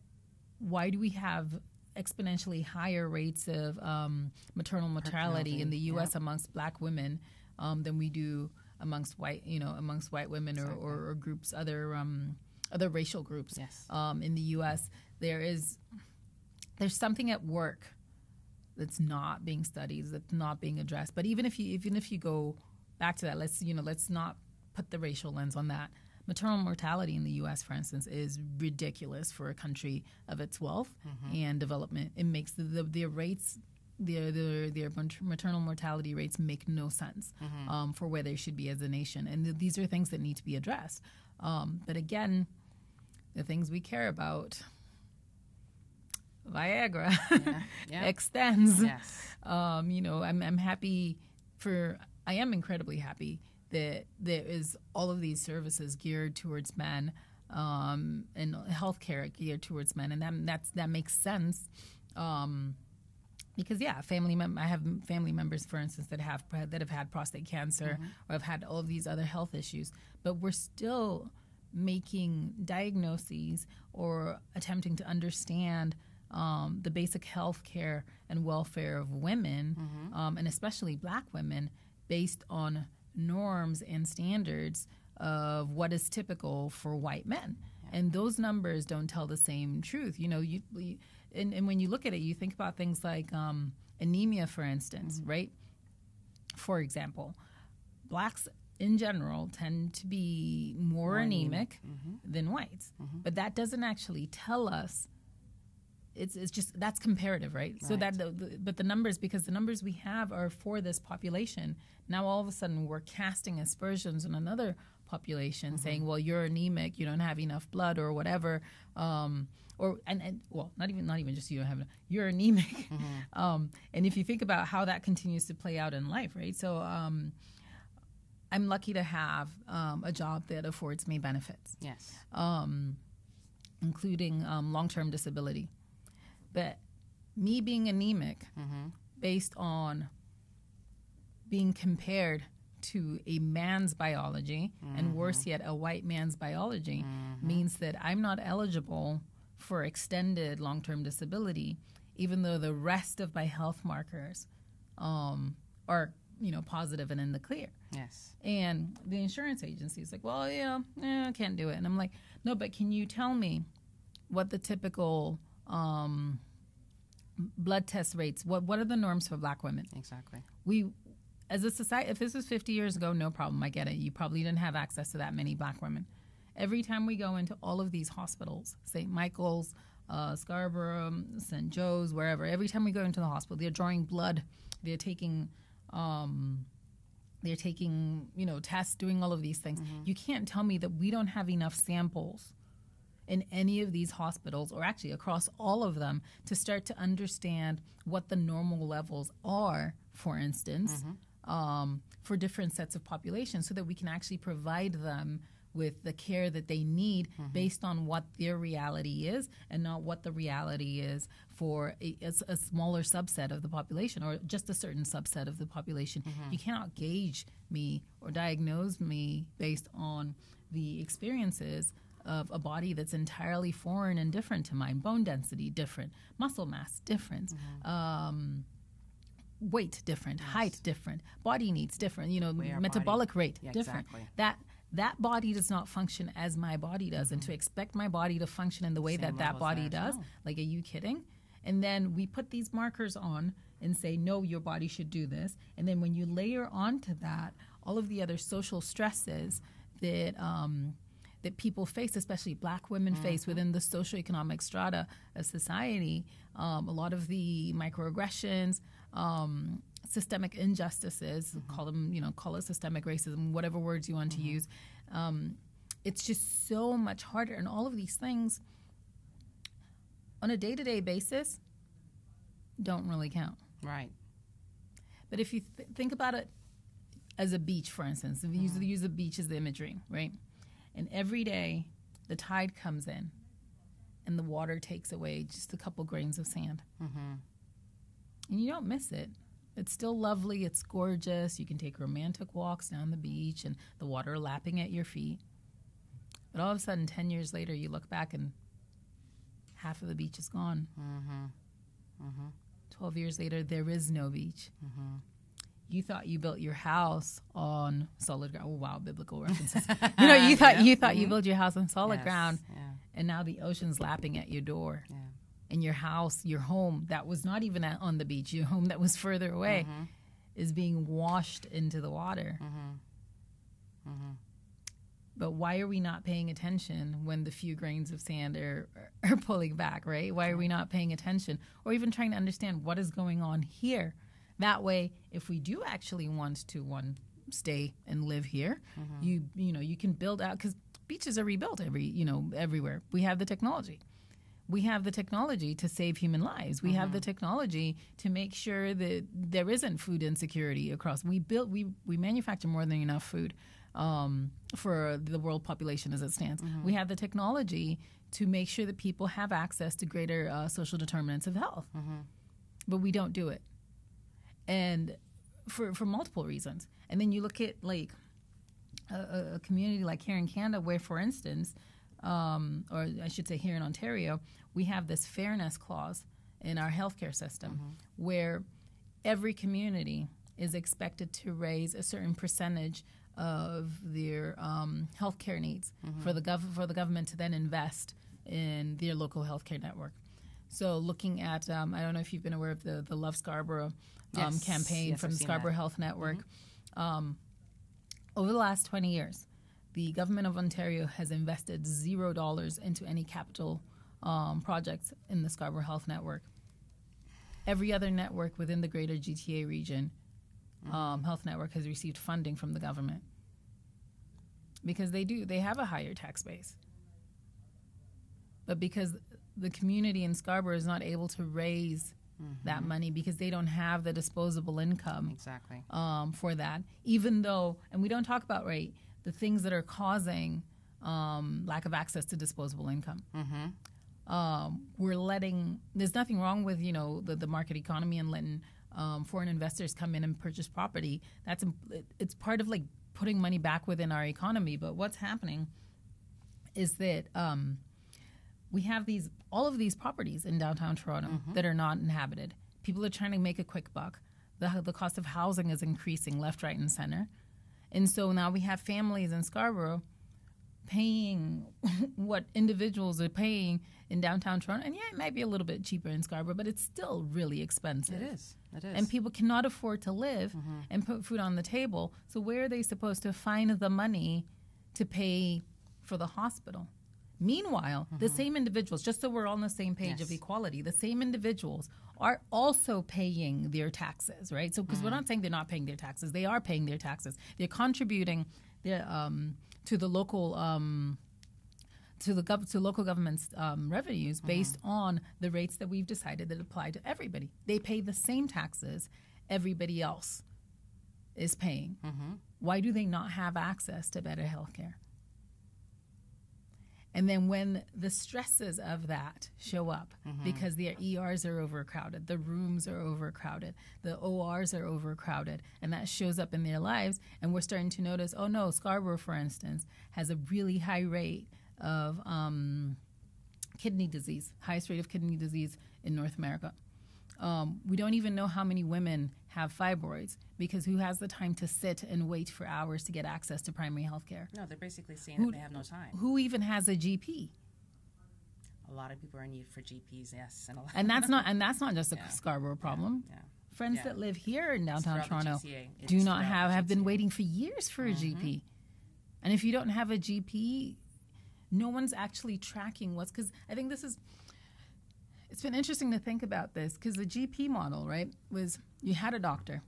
why do we have exponentially higher rates of um, maternal mortality in the us amongst black women um, than we do amongst white you know amongst white women or, or, or groups other um other racial groups Yes. um, in the U.S. There is there's something at work that's not being studied, that's not being addressed. But even if you even if you go back to that, let's you know let's not put the racial lens on that. Maternal mortality in the U.S., for instance, is ridiculous for a country of its wealth and development. It makes the the, the rates. Their, their, their maternal mortality rates make no sense um, for where they should be as a nation. And th- these are things that need to be addressed. Um, but again, the things we care about Viagra Yeah. extends. Yes. Um, you know, I'm, I'm happy for, I am incredibly happy that there is all of these services geared towards men um, and healthcare geared towards men. And that, that's, that makes sense. Um, because yeah, family mem- I have family members, for instance, that have that have had prostate cancer or have had all of these other health issues, but we're still making diagnoses or attempting to understand um, the basic health care and welfare of women, um, and especially Black women, based on norms and standards of what is typical for white men. And those numbers don't tell the same truth. You know, you, you and, and when you look at it, you think about things like um, anemia, for instance, right? For example, blacks in general tend to be more, anemic than whites, but that doesn't actually tell us. It's, it's just that's comparative, right? So that the, the, but the numbers because the numbers we have are for this population. Now all of a sudden we're casting aspersions on another population, saying, "Well, you're anemic, you don't have enough blood, or whatever." Um, or and, and well, not even not even just you don't have enough, you're anemic. um, and if you think about how that continues to play out in life, right? So um, I'm lucky to have um, a job that affords me benefits Yes. um, including um, long term disability. But me being anemic, based on being compared to a man's biology, and worse yet, a white man's biology, means that I'm not eligible for extended long term disability, even though the rest of my health markers um, are you know positive and in the clear. Yes. And the insurance agency is like, well, yeah, eh, I can't do it. And I'm like, no, but can you tell me what the typical um, blood test rates, what, what are the norms for black women? Exactly. We, as a society, if this was 50 years ago, no problem. I get it. You probably didn't have access to that many black women. Every time we go into all of these hospitals, St. Michael's, uh, Scarborough, St. Joe's, wherever, every time we go into the hospital, they're drawing blood, they're taking, um, they're taking, you know, tests, doing all of these things. You can't tell me that we don't have enough samples in any of these hospitals, or actually across all of them, to start to understand what the normal levels are, for instance, um, for different sets of populations, so that we can actually provide them with the care that they need based on what their reality is and not what the reality is for a smaller subset of the population or just a certain subset of the population. You cannot gauge me or diagnose me based on the experiences of a body that's entirely foreign and different to mine. Bone density different, muscle mass different, um, weight different, height different, body needs different. You know, metabolic body. rate Yeah, different. exactly. That that body does not function as my body does. And to expect my body to function in the way Same that that body theirs, does, no. like, are you kidding? And then we put these markers on and say, no, your body should do this. And then when you layer onto that all of the other social stresses that um, that people face, especially Black women face within the socioeconomic strata of society, um, a lot of the microaggressions, um, systemic injustices, mm-hmm. call them, you know, call it systemic racism, whatever words you want to mm-hmm. use. Um, it's just so much harder, and all of these things on a day to day basis don't really count. Right. But if you th- think about it as a beach, for instance, if you use, mm-hmm. use the beach as the imagery, right? And every day the tide comes in and the water takes away just a couple grains of sand. And you don't miss it. It's still lovely, it's gorgeous. You can take romantic walks down the beach and the water lapping at your feet. But all of a sudden, 10 years later, you look back and half of the beach is gone. Mm-hmm. Mm-hmm. 12 years later, there is no beach. Mm-hmm. You thought you built your house on solid ground. Oh, wow, biblical references. you know, you thought you thought you built your house on solid Yes, ground, Yeah. and now the ocean's lapping at your door. Yeah. And your house, your home that was not even at, on the beach, your home that was further away, mm-hmm. is being washed into the water. Mm-hmm. Mm-hmm. But why are we not paying attention when the few grains of sand are, are pulling back, right? Why are we not paying attention or even trying to understand what is going on here? That way, if we do actually want to one stay and live here, you you know you can build out because beaches are rebuilt every you know everywhere. We have the technology. We have the technology to save human lives. We have the technology to make sure that there isn't food insecurity across. We build, we we manufacture more than enough food um, for the world population as it stands. We have the technology to make sure that people have access to greater uh, social determinants of health, but we don't do it, and for for multiple reasons. And then you look at like a, a- a community like here in Canada, where, for instance, um, or I should say here in Ontario, we have this fairness clause in our healthcare system where every community is expected to raise a certain percentage of their um, healthcare needs for the gov- for the government to then invest in their local healthcare network. So, looking at, um, I don't know if you've been aware of the the Love Scarborough um, Yes. campaign Yes, from I've the Scarborough. Health Network. Um, over the last 20 years, the government of Ontario has invested zero dollars into any capital um, projects in the Scarborough Health Network. Every other network within the greater GTA region, um, health network, has received funding from the government because they do. They have a higher tax base. But because the community in Scarborough is not able to raise that money because they don't have the disposable income Exactly. um, for that, even though, and we don't talk about right the things that are causing um, lack of access to disposable income. Um, we're letting. There's nothing wrong with you know the, the market economy and letting um, foreign investors come in and purchase property. That's it's part of like putting money back within our economy. But what's happening is that um, we have these all of these properties in downtown Toronto that are not inhabited. People are trying to make a quick buck. The, the cost of housing is increasing left, right, and center. And so now we have families in Scarborough paying what individuals are paying in downtown Toronto. And yeah, it might be a little bit cheaper in Scarborough, but it's still really expensive. It is. It is. And people cannot afford to live mm-hmm. and put food on the table. So where are they supposed to find the money to pay for the hospital? Meanwhile, the same individuals, just so we're on the same page of equality, the same individuals are also paying their taxes, right? So, because we're not saying they're not paying their taxes, they are paying their taxes. They're contributing their, um, to the local um, to the gov- to local government's um, revenues based on the rates that we've decided that apply to everybody. They pay the same taxes everybody else is paying. Why do they not have access to better health care? And then when the stresses of that show up because their ERs are overcrowded, the rooms are overcrowded, the ORs are overcrowded, and that shows up in their lives, and we're starting to notice, oh no, Scarborough, for instance, has a really high rate of um, kidney disease, highest rate of kidney disease in North America. Um, we don't even know how many women have fibroids because who has the time to sit and wait for hours to get access to primary health care? No, they're basically saying Who- that they have no time. Who even has a GP? A lot of people are in need for GPs, yes, and a lot. And that's not and that's not just a Yeah. Scarborough problem. yeah. Friends Yeah. that live here in downtown Toronto do not have have been waiting for years for a GP. Mm-hmm. And if you don't have a GP, no one's actually tracking what's because I think this is it's been interesting to think about this because the GP model, right, was you had a doctor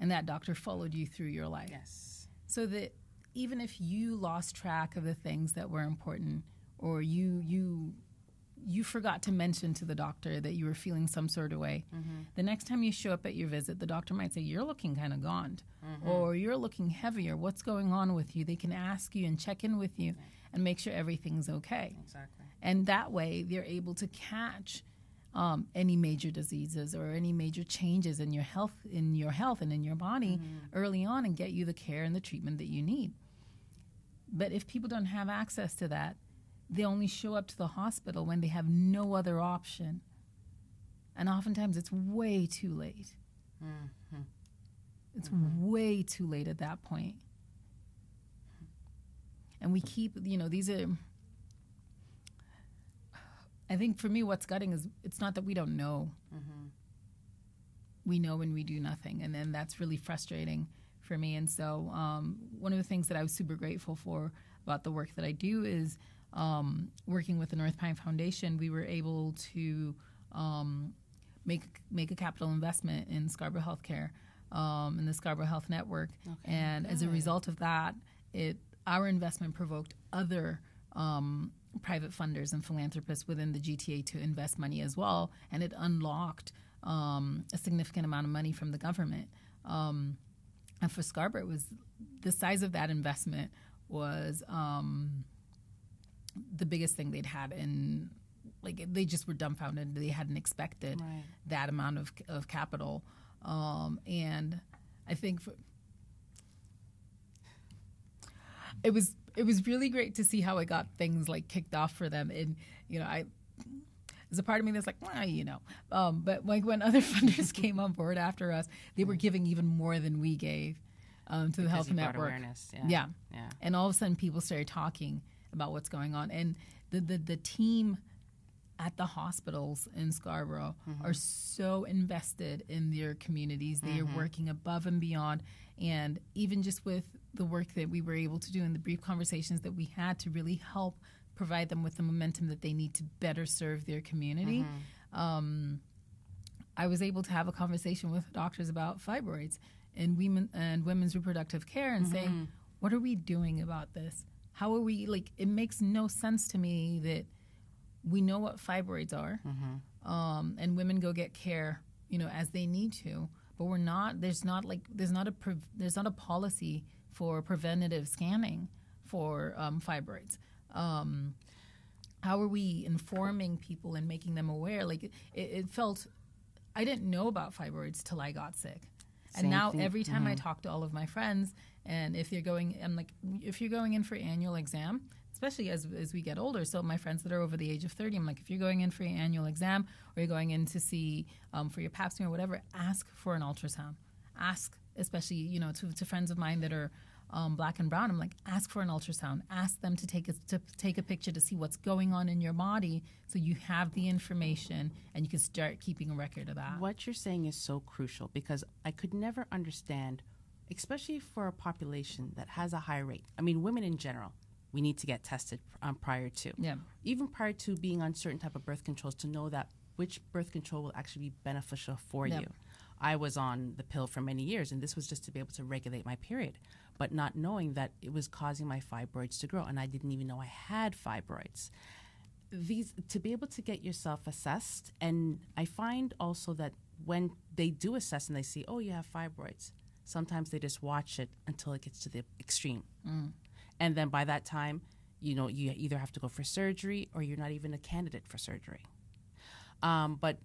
and that doctor followed you through your life. Yes. So that even if you lost track of the things that were important or you you you forgot to mention to the doctor that you were feeling some sort of way. Mm-hmm. The next time you show up at your visit, the doctor might say, You're looking kind of gaunt, mm-hmm. or you're looking heavier. What's going on with you? They can ask you and check in with you and make sure everything's okay. Exactly. And that way, they're able to catch um, any major diseases or any major changes in your health, in your health and in your body mm-hmm. early on, and get you the care and the treatment that you need. But if people don't have access to that, they only show up to the hospital when they have no other option. And oftentimes it's way too late. Mm-hmm. It's mm-hmm. way too late at that point. And we keep, you know, these are. I think for me, what's gutting is it's not that we don't know. We know when we do nothing. And then that's really frustrating for me. And so, um, one of the things that I was super grateful for about the work that I do is um, working with the Northpine Foundation, we were able to um, make make a capital investment in Scarborough Healthcare um, in the Scarborough Health Network, and as a result of that, it our investment provoked other um, private funders and philanthropists within the GTA to invest money as well, and it unlocked um, a significant amount of money from the government. Um, and for Scarborough, it was the size of that investment was um, the biggest thing they'd had in like they just were dumbfounded they hadn't expected Right. that amount of, of capital um, and i think for, it was it was really great to see how it got things like kicked off for them and you know i there's a part of me that's like, well, you know. Um, but like when other funders came on board after us, they were giving even more than we gave um, to the Health Network. awareness. Yeah. Yeah. Yeah. And all of a sudden, people started talking about what's going on. And the, the, the team at the hospitals in Scarborough are so invested in their communities. They are working above and beyond. And even just with the work that we were able to do and the brief conversations that we had to really help provide them with the momentum that they need to better serve their community. Um, I was able to have a conversation with doctors about fibroids and women and women's reproductive care and saying, what are we doing about this? How are we like? It makes no sense to me that we know what fibroids are, um, and women go get care, you know, as they need to. But we're not. There's not like there's not a there's not a policy for preventative scanning for um, fibroids. Um, how are we informing people and making them aware? Like it, it felt, I didn't know about fibroids till I got sick, and now thing. every time I talk to all of my friends, and if you're going, I'm like, if you're going in for annual exam, especially as as we get older. So my friends that are over the age of 30, I'm like, if you're going in for your annual exam or you're going in to see um, for your pap smear or whatever, ask for an ultrasound. Ask, especially you know, to, to friends of mine that are um, black and brown. I'm like, ask for an ultrasound. Ask them to take a to take a picture to see what's going on in your body, so you have the information and you can start keeping a record of that. What you're saying is so crucial because I could never understand, especially for a population that has a high rate. I mean, women in general, we need to get tested um, prior to. Yeah. Even prior to being on certain type of birth controls to know that which birth control will actually be beneficial for Yep. you. I was on the pill for many years, and this was just to be able to regulate my period, but not knowing that it was causing my fibroids to grow, and I didn't even know I had fibroids. These to be able to get yourself assessed and i find also that when they do assess and they see oh you have fibroids sometimes they just watch it until it gets to the extreme. And then by that time you know you either have to go for surgery or you're not even a candidate for surgery. Um, but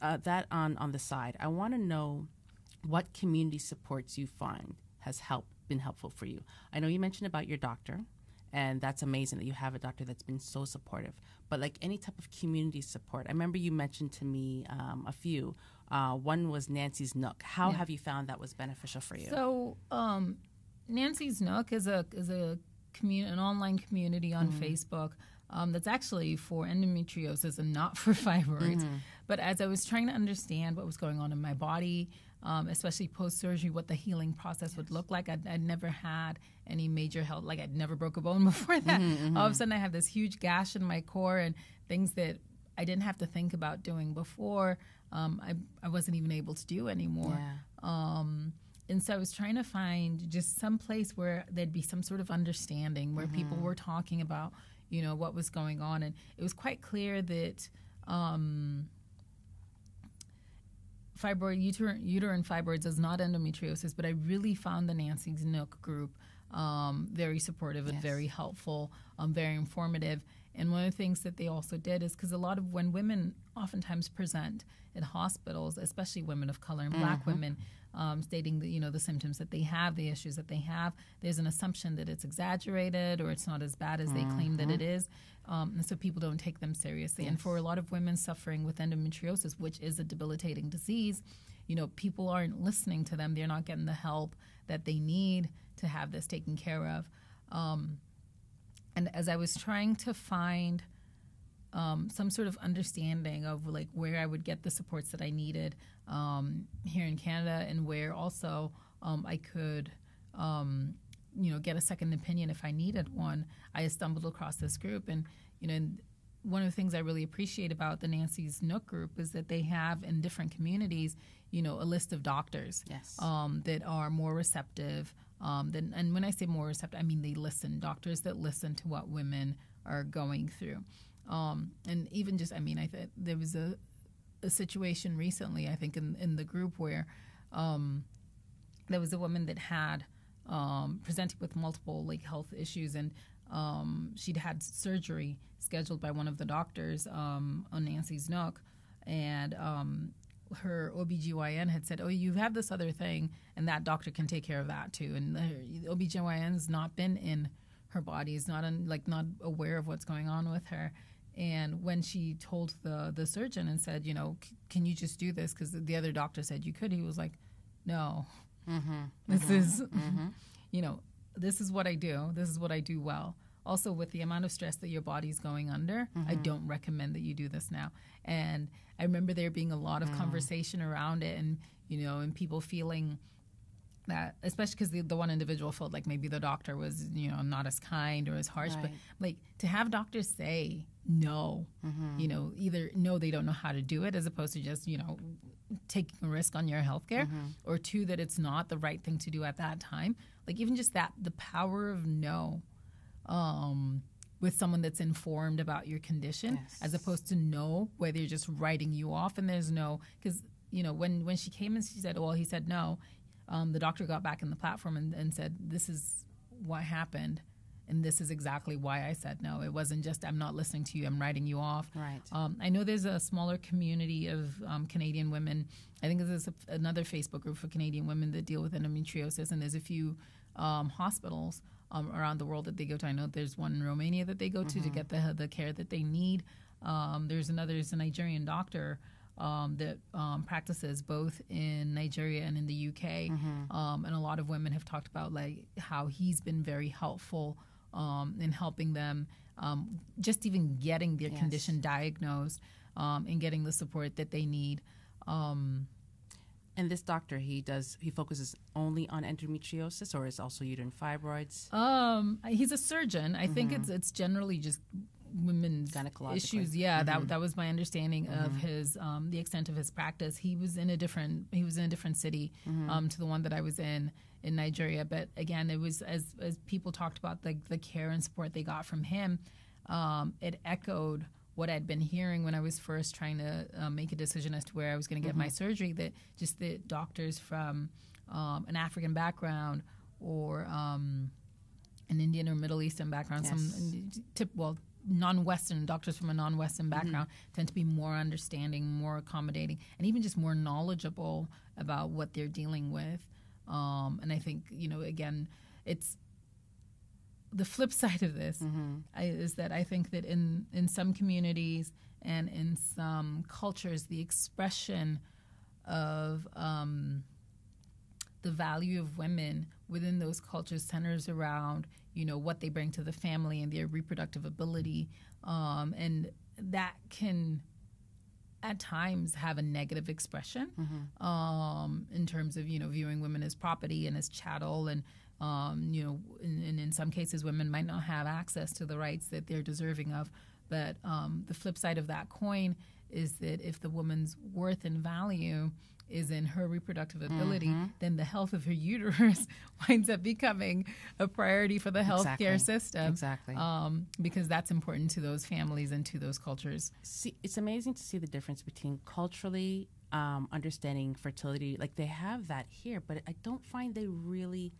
uh, that on on the side i want to know what community supports you find has helped been helpful for you i know you mentioned about your doctor and that's amazing that you have a doctor that's been so supportive but like any type of community support. I remember you mentioned to me um, a few. Uh, one was Nancy's Nook. How Yeah. have you found that was beneficial for you? So, um, Nancy's Nook is a is a commun- an online community on Facebook um, that's actually for endometriosis and not for fibroids. But as I was trying to understand what was going on in my body, um, especially post surgery, what the healing process would look like, I'd, I'd never had any major health, like I'd never broke a bone before that. All of a sudden, I have this huge gash in my core and things that I didn't have to think about doing before. Um, I, I wasn't even able to do anymore. Yeah. Um, and so I was trying to find just some place where there'd be some sort of understanding where people were talking about, you know, what was going on. And it was quite clear that um, fibroid, uterine, uterine fibroids is not endometriosis, but I really found the Nancy's Nook group um, very supportive and very helpful, um, very informative. And one of the things that they also did is because a lot of when women oftentimes present in hospitals, especially women of color and black women, um, stating that you know the symptoms that they have, the issues that they have, there's an assumption that it's exaggerated or it's not as bad as they claim that it is, um, and so people don't take them seriously. And for a lot of women suffering with endometriosis, which is a debilitating disease, you know people aren't listening to them. They're not getting the help that they need to have this taken care of. Um, and as I was trying to find um, some sort of understanding of like where I would get the supports that I needed um, here in Canada, and where also um, I could, um, you know, get a second opinion if I needed one. I stumbled across this group, and you know, one of the things I really appreciate about the Nancy's Nook group is that they have in different communities, you know, a list of doctors Yes. um, that are more receptive. Um, than, and when I say more receptive, I mean they listen. Doctors that listen to what women are going through, um, and even just, I mean, I th- there was a, a situation recently, I think, in in the group where um, there was a woman that had um, presented with multiple like health issues, and um, she'd had surgery scheduled by one of the doctors um, on Nancy's Nook, and um, her OBGYN had said, "Oh, you have had this other thing, and that doctor can take care of that too." And the OBGYN has not been in her body, is not in, like not aware of what's going on with her. And when she told the the surgeon and said, "You know, c- can you just do this?" because the other doctor said you could, he was like, "No, mm-hmm. this mm-hmm. is, mm-hmm. you know, this is what I do. This is what I do well." Also, with the amount of stress that your body's going under, I don't recommend that you do this now. And I remember there being a lot of mm. conversation around it, and you know, and people feeling that, especially because the, the one individual felt like maybe the doctor was, you know, not as kind or as harsh, but like to have doctors say no, you know, either no, they don't know how to do it, as opposed to just, you know, taking a risk on your healthcare, or two, that it's not the right thing to do at that time. Like even just that, the power of no, um, with someone that's informed about your condition, as opposed to no, where they're just writing you off and there's no, because you know when when she came and she said, well, he said no, um, the doctor got back in the platform and, and said, this is what happened. And this is exactly why I said no. It wasn't just I'm not listening to you. I'm writing you off. Right. Um, I know there's a smaller community of um, Canadian women. I think there's a, another Facebook group for Canadian women that deal with endometriosis, and there's a few um, hospitals um, around the world that they go to. I know there's one in Romania that they go to to get the the care that they need. Um, there's another, there's a Nigerian doctor um, that um, practices both in Nigeria and in the UK. Um, and a lot of women have talked about like how he's been very helpful um, in helping them um, just even getting their condition diagnosed um, and getting the support that they need. Um, And this doctor, he does he focuses only on endometriosis, or is also uterine fibroids? Um, he's a surgeon. I think it's it's generally just women's issues. Yeah, that that was my understanding of his um, the extent of his practice. He was in a different he was in a different city um, to the one that I was in in Nigeria. But again, it was as as people talked about the the care and support they got from him. Um, it echoed what I'd been hearing when I was first trying to uh, make a decision as to where I was going to get my surgery. That just the doctors from um, an African background or um, an Indian or Middle Eastern background, some tip well non-Western doctors from a non-Western background tend to be more understanding, more accommodating, and even just more knowledgeable about what they're dealing with. Um, and I think you know again, it's the flip side of this I, is that I think that in in some communities and in some cultures, the expression of um, the value of women within those cultures centers around you know what they bring to the family and their reproductive ability um, and that can at times have a negative expression um, in terms of you know viewing women as property and as chattel and um, you know and, and in some cases women might not have access to the rights that they're deserving of. But um, the flip side of that coin is that if the woman's worth and value is in her reproductive ability, then the health of her uterus winds up becoming a priority for the healthcare Exactly. system. Exactly. Um, because that's important to those families and to those cultures. see, it's amazing to see the difference between culturally um, understanding fertility. Like they have that here, but I don't find they really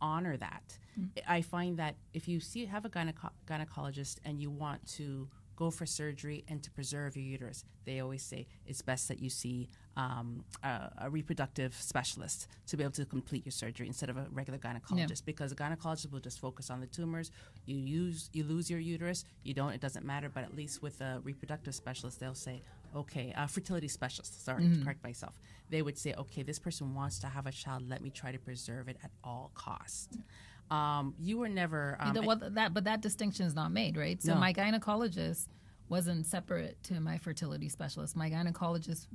honor that. I find that if you see have a gyneco- gynecologist and you want to go for surgery and to preserve your uterus, they always say it's best that you see um, a, a reproductive specialist to be able to complete your surgery instead of a regular gynecologist because a gynecologist will just focus on the tumors. You use you lose your uterus, you don't. It doesn't matter. But at least with a reproductive specialist, they'll say, okay, a fertility specialist. Sorry to correct myself. They would say, okay, this person wants to have a child. Let me try to preserve it at all costs. Um, you were never. Um, The- well, that but that distinction is not made, right? So No. my gynecologist wasn't separate to my fertility specialist. My gynecologist,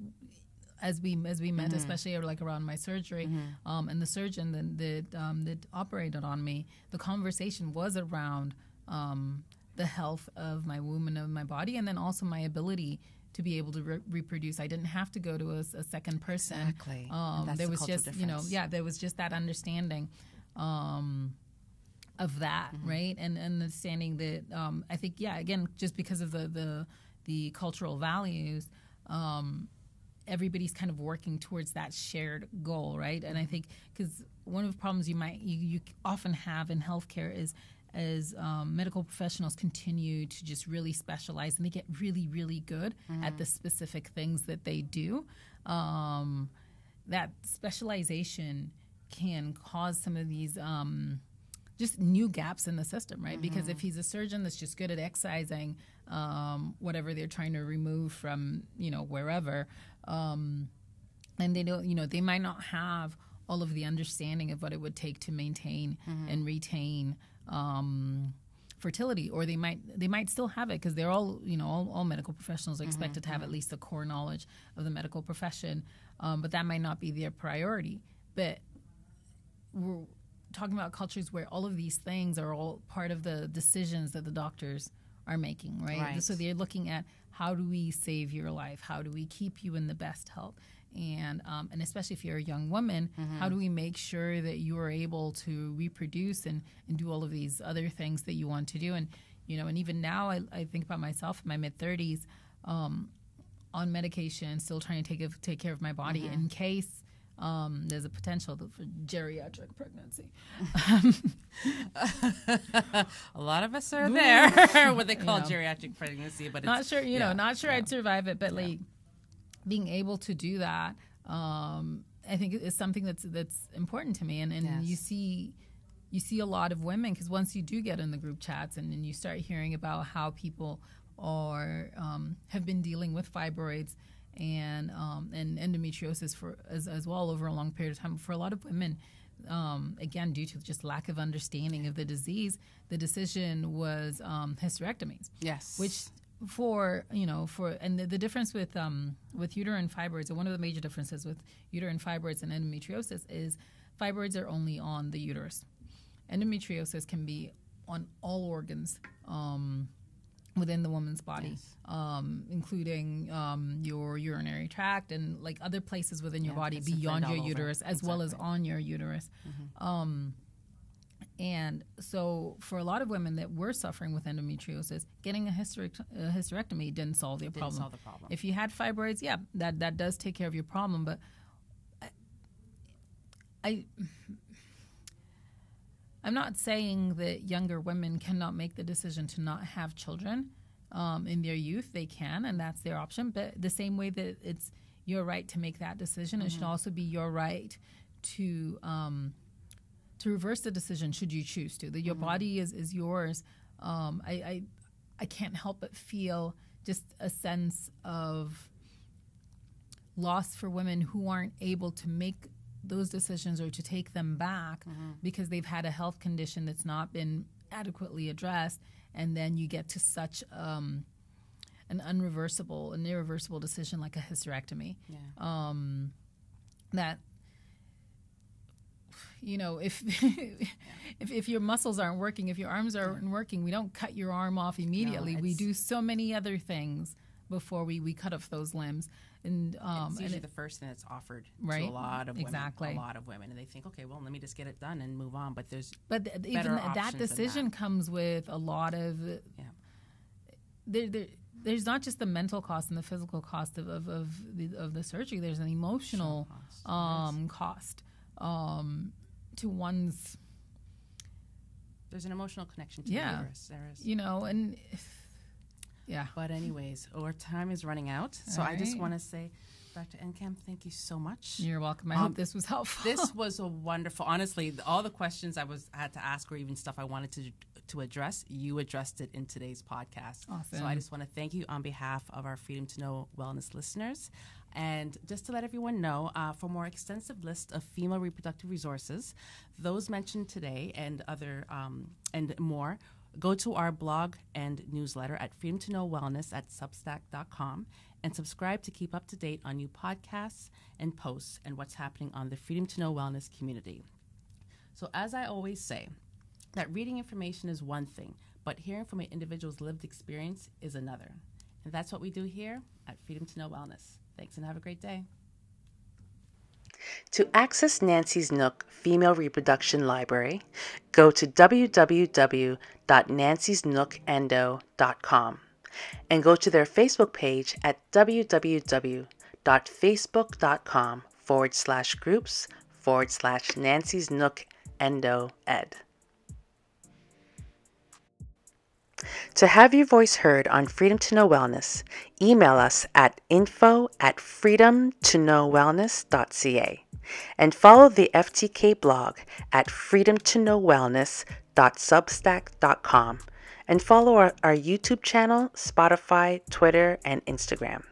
as we as we met, especially like around my surgery, um, and the surgeon that that, um, that operated on me, the conversation was around um, the health of my womb and of my body, and then also my ability. To be able to re- reproduce, I didn't have to go to a second person. Exactly. Um, there the was just, you know, yeah, there was just that understanding. Um, of that, Mm-hmm. right? And and understanding that um, I think yeah, again, just because of the the the cultural values, um, everybody's kind of working towards that shared goal, right? And I think because one of the problems you might you, you often have in healthcare is as um, medical professionals continue to just really specialize and they get really really good at the specific things that they do um, that specialization can cause some of these um, just new gaps in the system, right? Because if he's a surgeon that's just good at excising um, whatever they're trying to remove from, you know, wherever, um, and they don't, you know, they might not have all of the understanding of what it would take to maintain and retain um, fertility, or they might they might still have it because they're all, you know, all, all medical professionals are expected to have at least the core knowledge of the medical profession, um, but that might not be their priority. But we're talking about cultures where all of these things are all part of the decisions that the doctors are making, right? Right. So they're looking at how do we save your life? How do we keep you in the best health? And um, and especially if you're a young woman, how do we make sure that you are able to reproduce and, and do all of these other things that you want to do? And you know, and even now, I, I think about myself in my mid 30s, um, on medication, still trying to take of, take care of my body in case um, there's a potential for geriatric pregnancy. a lot of us are there, what they call know. geriatric pregnancy, but not sure, you yeah, know, not sure yeah. I'd survive it, but like being able to do that, um, I think is something that's that's important to me. And and Yes. you see, you see a lot of women because once you do get in the group chats and, and you start hearing about how people are um, have been dealing with fibroids and um, and endometriosis for as, as well over a long period of time for a lot of women. Um, again, due to just lack of understanding of the disease, the decision was um, hysterectomies Yes. which for you know for and the, the difference with um with uterine fibroids one of the major differences with uterine fibroids and endometriosis is fibroids are only on the uterus endometriosis can be on all organs um within the woman's body um including um your urinary tract and like other places within your Yeah, body beyond your over. uterus as well as on your uterus um and so, for a lot of women that were suffering with endometriosis, getting a, hysterect- a hysterectomy didn't solve their Didn't problem. solve the problem. If you had fibroids, yeah, that that does take care of your problem. But I, I I'm not saying that younger women cannot make the decision to not have children um, in their youth. They can, and that's their option. But the same way that it's your right to make that decision, it should also be your right to um, to reverse the decision should you choose to. That your Mm-hmm. body is is yours. Um, I, I I can't help but feel just a sense of loss for women who aren't able to make those decisions or to take them back because they've had a health condition that's not been adequately addressed, and then you get to such um, an unreversible, an irreversible decision like a hysterectomy. Yeah. um, that you know if, if if your muscles aren't working if your arms aren't working we don't cut your arm off immediately. We do so many other things before we, we cut off those limbs and um it's and usually it- the first thing that's offered Right. to a lot of women. Exactly. A lot of women, and they think, okay, well, let me just get it done and move on. But there's but th- even that decision comes with a lot of yeah, there, there, there's not just the mental cost and the physical cost of, of, of, the, of the surgery. There's an emotional cost, um, cost um, to one's, there's an emotional connection to Yeah. the uterus. There is. you know, and yeah. But anyways, our time is running out, so All I just want to say, Dr. Nkem, thank you so much. You're welcome. I Um, hope this was helpful. this was a wonderful. Honestly, all the questions I was had to ask, or even stuff I wanted to to address, you addressed it in today's podcast. Awesome. So I just want to thank you on behalf of our Freedom to Know Wellness listeners. And just to let everyone know, uh, for more extensive list of female reproductive resources, those mentioned today and other um, and more, go to our blog and newsletter at Freedom to Know Wellness at Substack.com and subscribe to keep up to date on new podcasts and posts and what's happening on the Freedom to Know Wellness community. So, as I always say, that reading information is one thing, but hearing from an individual's lived experience is another. And that's what we do here at Freedom to Know Wellness. Thanks and have a great day. To access Nancy's Nook Female Reproduction Library, go to www.nancysnookendo.com and go to their Facebook page at www.facebook.com forward slash groups forward slash Nancy's Nook Endo Ed. To have your voice heard on Freedom to Know Wellness, email us at info at freedomtoknowwellness.ca and follow the FTK blog at freedomtoknowwellness.substack.com and follow our, our YouTube channel, Spotify, Twitter, and Instagram.